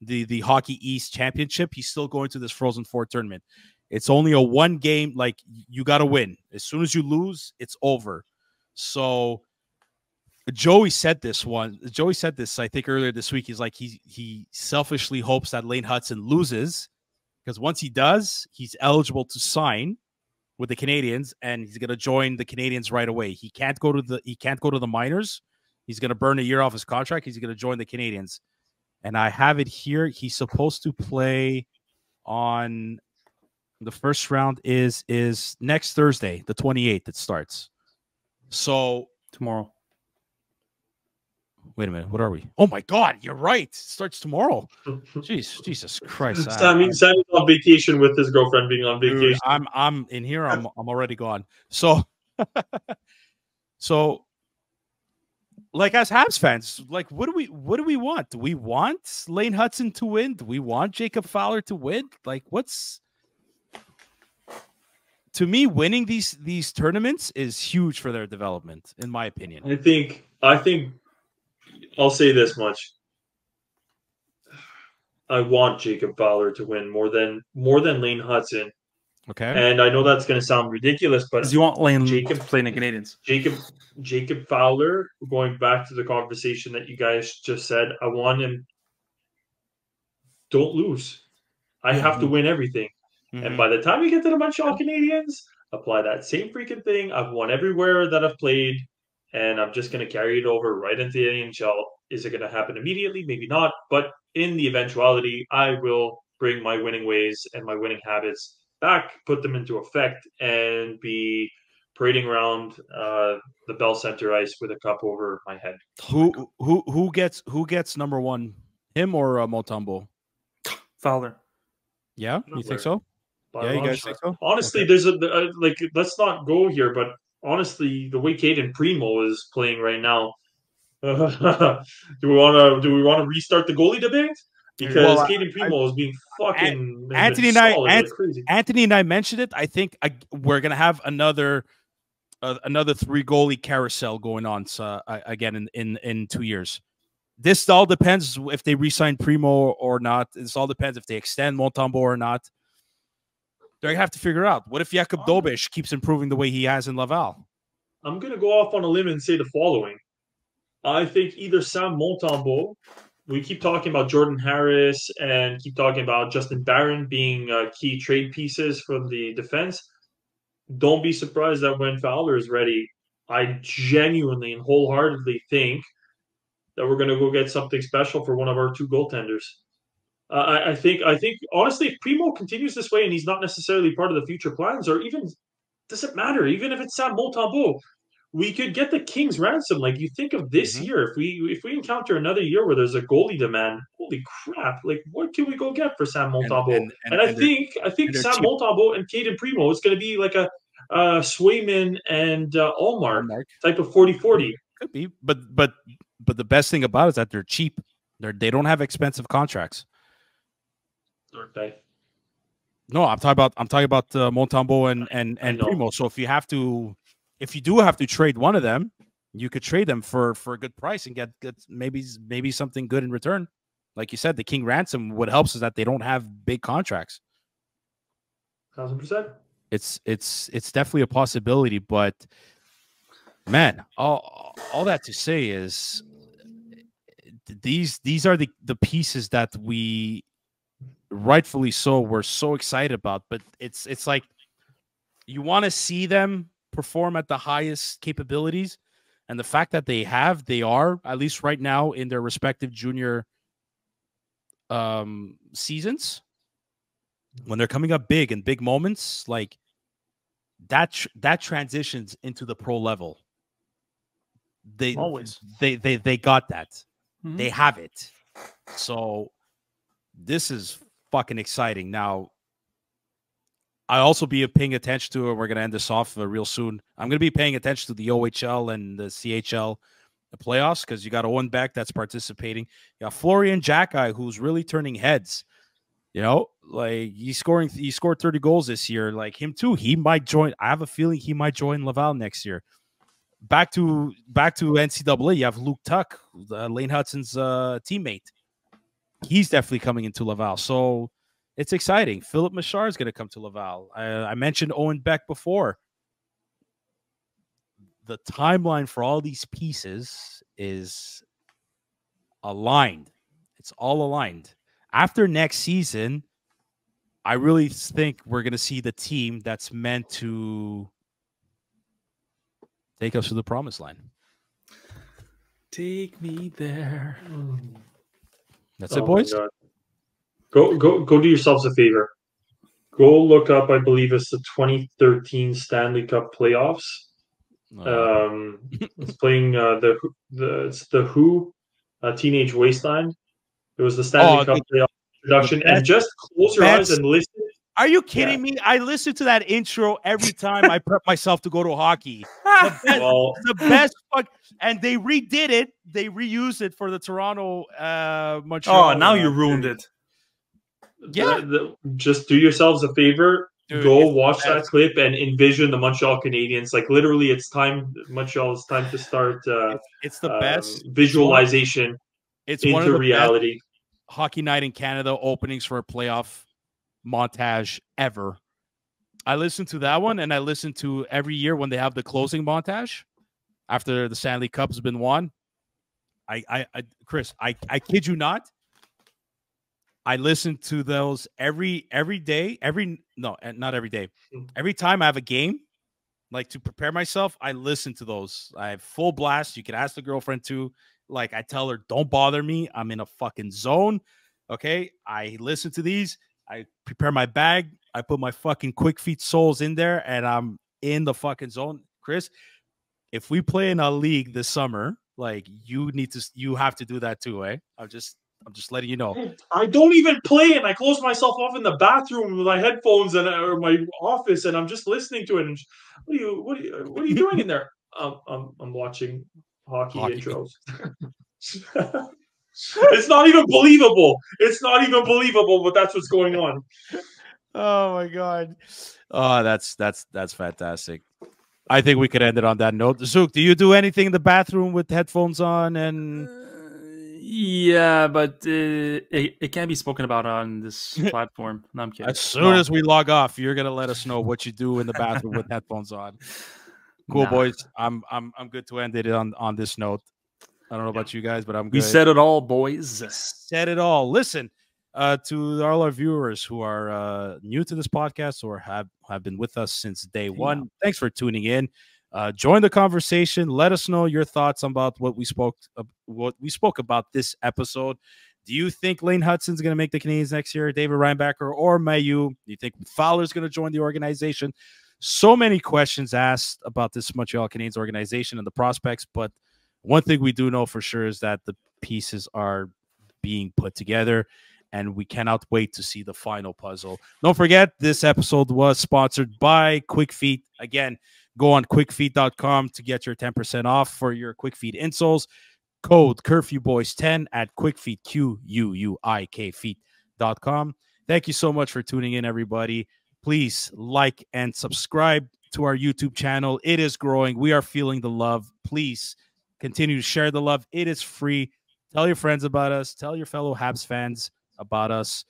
the the Hockey East championship, he's still going to this Frozen Four tournament. It's only a one game. Like you got to win. As soon as you lose, it's over. So Joey said this one. Joey said this, I think, earlier this week. He's like he he selfishly hopes that Lane Hutson loses because once he does, he's eligible to sign with the Canadiens and he's gonna join the Canadiens right away. He can't go to the he can't go to the minors. He's gonna burn a year off his contract. He's gonna join the Canadiens. and I have it here. He's supposed to play on the first round is is next Thursday, the twenty eighth. It starts. So tomorrow. Wait a minute. What are we? Oh my God, you're right. It starts tomorrow. Jeez, Jesus Christ. Sammy, Sammy's on vacation with his girlfriend being on vacation. Dude, I'm I'm in here. I'm I'm already gone. So so like as Habs fans, like what do we what do we want? Do we want Lane Hutson to win? Do we want Jacob Fowler to win? Like what's to me winning these these tournaments is huge for their development in my opinion. I think I think I'll say this much. I want Jacob Fowler to win more than more than Lane Hutson. Okay. And I know that's going to sound ridiculous, but you want Lane Jacob playing the Canadiens. Jacob Jacob Fowler. Going back to the conversation that you guys just said, I want him. Don't lose. I have to mm-hmm. win everything. Mm-hmm. And by the time you get to the Montreal Canadiens, apply that same freaking thing. I've won everywhere that I've played and I'm just going to carry it over right into the NHL. Is it going to happen immediately? Maybe not. But in the eventuality, I will bring my winning ways and my winning habits back, put them into effect, and be parading around uh, the Bell Center ice with a cup over my head. Who who who gets who gets number one? Him or uh, Montembeault? Fowler. Yeah, you think so? yeah, you guys think so? Honestly, okay. there's a, a like. Let's not go here, but honestly, the way Cayden Primeau is playing right now, do we want to do we want to restart the goalie debate? Because well, Primo Primeau is being fucking Anthony and I Ant- Anthony and I mentioned it. I think I, we're gonna have another uh, another three goalie carousel going on so, uh, again in, in in two years. This all depends if they resign Primeau or not. This all depends if they extend Montembeault or not. They have to figure out what if Jakub oh. Dobeš keeps improving the way he has in Laval. I'm going to go off on a limb and say the following. I think either Sam Montembeault, we keep talking about Jordan Harris and keep talking about Justin Barron being uh, key trade pieces from the defense. Don't be surprised that when Fowler is ready, I genuinely and wholeheartedly think that we're going to go get something special for one of our two goaltenders. Uh, I, I, think I think honestly, if Primeau continues this way and he's not necessarily part of the future plans, or even doesn't matter, even if it's Sam Montembeault, we could get the King's ransom. Like you think of this mm-hmm. year, if we if we encounter another year where there's a goalie demand, holy crap! Like what can we go get for Sam Montembeault? And, and, and, and I think I think Sam cheap. Montembeault and Cayden Primeau is going to be like a uh, Swayman and uh, Ullmark, Ullmark type of 40-40. Could be, but but but the best thing about it is that they're cheap. They're they don't have expensive contracts. Okay. No, I'm talking about I'm talking about uh, Montembeault and and and Primeau. So if you have to, if you do have to trade one of them, you could trade them for for a good price and get get maybe maybe something good in return. Like you said, the King ransom. What helps is that they don't have big contracts. Thousand percent. It's it's it's definitely a possibility, but man, all all that to say is these these are the the pieces that we rightfully so we're so excited about but it's it's like you want to see them perform at the highest capabilities and the fact that they have they are at least right now in their respective junior um seasons when they're coming up big in big moments like that tr- that transitions into the pro level. They always. they they they got that. Mm-hmm. they have it. So this is fucking exciting. Now, I also be paying attention to, and we're going to end this off real soon. I'm going to be paying attention to the OHL and the CHL the playoffs because you got Owen Beck that's participating. You got Florian Xhekaj who's really turning heads. You know, like he's scoring, he scored 30 goals this year. Like him too, he might join. I have a feeling he might join Laval next year. Back to back to NCAA, you have Luke Tuch, uh, Lane Hutson's uh, teammate he's definitely coming into Laval. So it's exciting. Filip Mesar is going to come to Laval. I, I mentioned Owen Beck before. The timeline for all these pieces is aligned. It's all aligned. After next season, I really think we're going to see the team that's meant to take us to the promised land. Take me there. Mm. That's oh it, boys. Go go go do yourselves a favor. Go look up. I believe it's the 2013 Stanley Cup playoffs. Oh. Um, it's playing uh, the the it's the Who uh, Teenage Wasteland. It was the Stanley oh, Cup the, playoff introduction, and just close your eyes and listen are you kidding yeah. me? I listen to that intro every time I prep myself to go to hockey. The best, well, the best fuck, and they redid it. They reused it for the Toronto uh Montreal. Oh, now you ruined it. Yeah, the, the, just do yourselves a favor. Dude, go watch that clip and envision the Montreal Canadiens. Like literally, it's time. Montreal is time to start. Uh, it's, it's the uh, best visualization. It's into one of the reality. Hockey night in Canada openings for a playoff montage ever. I listen to that one and I listen to every year when they have the closing montage after the Stanley Cup has been won. I, I, I Chris, I, I kid you not. I listen to those every every day, every no, not every day. Mm. Every time I have a game, like to prepare myself, I listen to those. I have full blast. You can ask the girlfriend too. Like I tell her, don't bother me. I'm in a fucking zone. Okay. I listen to these. I prepare my bag. I put my fucking Quuik Feet soles in there, and I'm in the fucking zone. Chris, if we play in a league this summer, like you need to, you have to do that too, eh? I'm just, I'm just letting you know. I don't even play, and I close myself off in the bathroom with my headphones and or my office, and I'm just listening to it. And what are you, what are you, what are you doing in there? Um, I'm, I'm watching hockey, hockey. intros. it's not even believable. It's not even believable, but that's what's going on. Oh my god. Oh, that's that's that's fantastic. I think we could end it on that note. Zook, do you do anything in the bathroom with headphones on and uh, yeah, but uh, it, it can't be spoken about on this platform. No, I'm kidding. As soon no. as we log off, you're gonna let us know what you do in the bathroom with headphones on. Cool, nah. boys. I'm I'm I'm good to end it on on this note. I don't know about you guys, but I'm good. We said it all, boys. Said it all. Listen, uh, to all our viewers who are uh, new to this podcast or have, have been with us since day one, thanks for tuning in. Uh, join the conversation. Let us know your thoughts about what we spoke uh, what we spoke about this episode. Do you think Lane Hutson's going to make the Canadiens next year, David Reinbacher or Mailloux? Do you think Fowler's going to join the organization? So many questions asked about this Montreal Canadiens organization and the prospects, but – one thing we do know for sure is that the pieces are being put together and we cannot wait to see the final puzzle. Don't forget, this episode was sponsored by Quuik Feet. Again, go on quuikfeet.com to get your 10% off for your Quuik Feet insoles. Code Curfew Boys 10 at quickfeet, Q U U I K feet.com. Thank you so much for tuning in, everybody. Please like and subscribe to our YouTube channel. It is growing. We are feeling the love. Please Continue to share the love. It is free. Tell your friends about us. Tell your fellow Habs fans about us.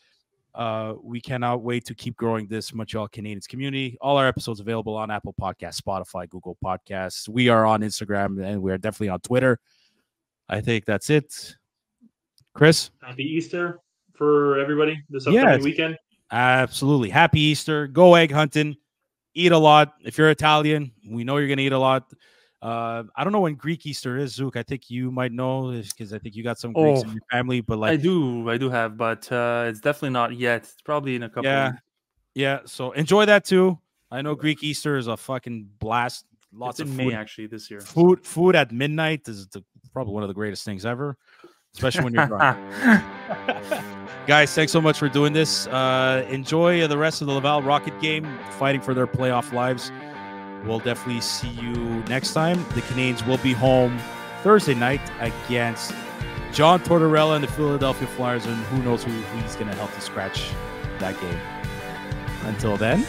Uh, we cannot wait to keep growing this Montreal Canadiens community. All our episodes available on Apple Podcasts, Spotify, Google Podcasts. We are on Instagram and we are definitely on Twitter. I think that's it. Chris, happy Easter for everybody this upcoming yeah, weekend. Absolutely, happy Easter. Go egg hunting. Eat a lot. If you're Italian, we know you're gonna eat a lot. Uh, I don't know when Greek Easter is, Zook. I think you might know because I think you got some Greeks oh, in your family. But like, I do, I do have, but uh, it's definitely not yet. It's probably in a couple. Yeah, yeah. So enjoy that too. I know Greek Easter is a fucking blast. Lots it's of food. May actually this year. Food, food at midnight is the, probably one of the greatest things ever, especially when you're drunk. Guys, thanks so much for doing this. Uh, enjoy the rest of the Laval Rocket game, fighting for their playoff lives. We'll definitely see you next time. The Canadiens will be home Thursday night against John Tortorella and the Philadelphia Flyers, and who knows who he's going to help to scratch that game. Until then,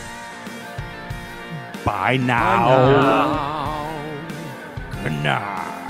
bye now. Bye now. Good night.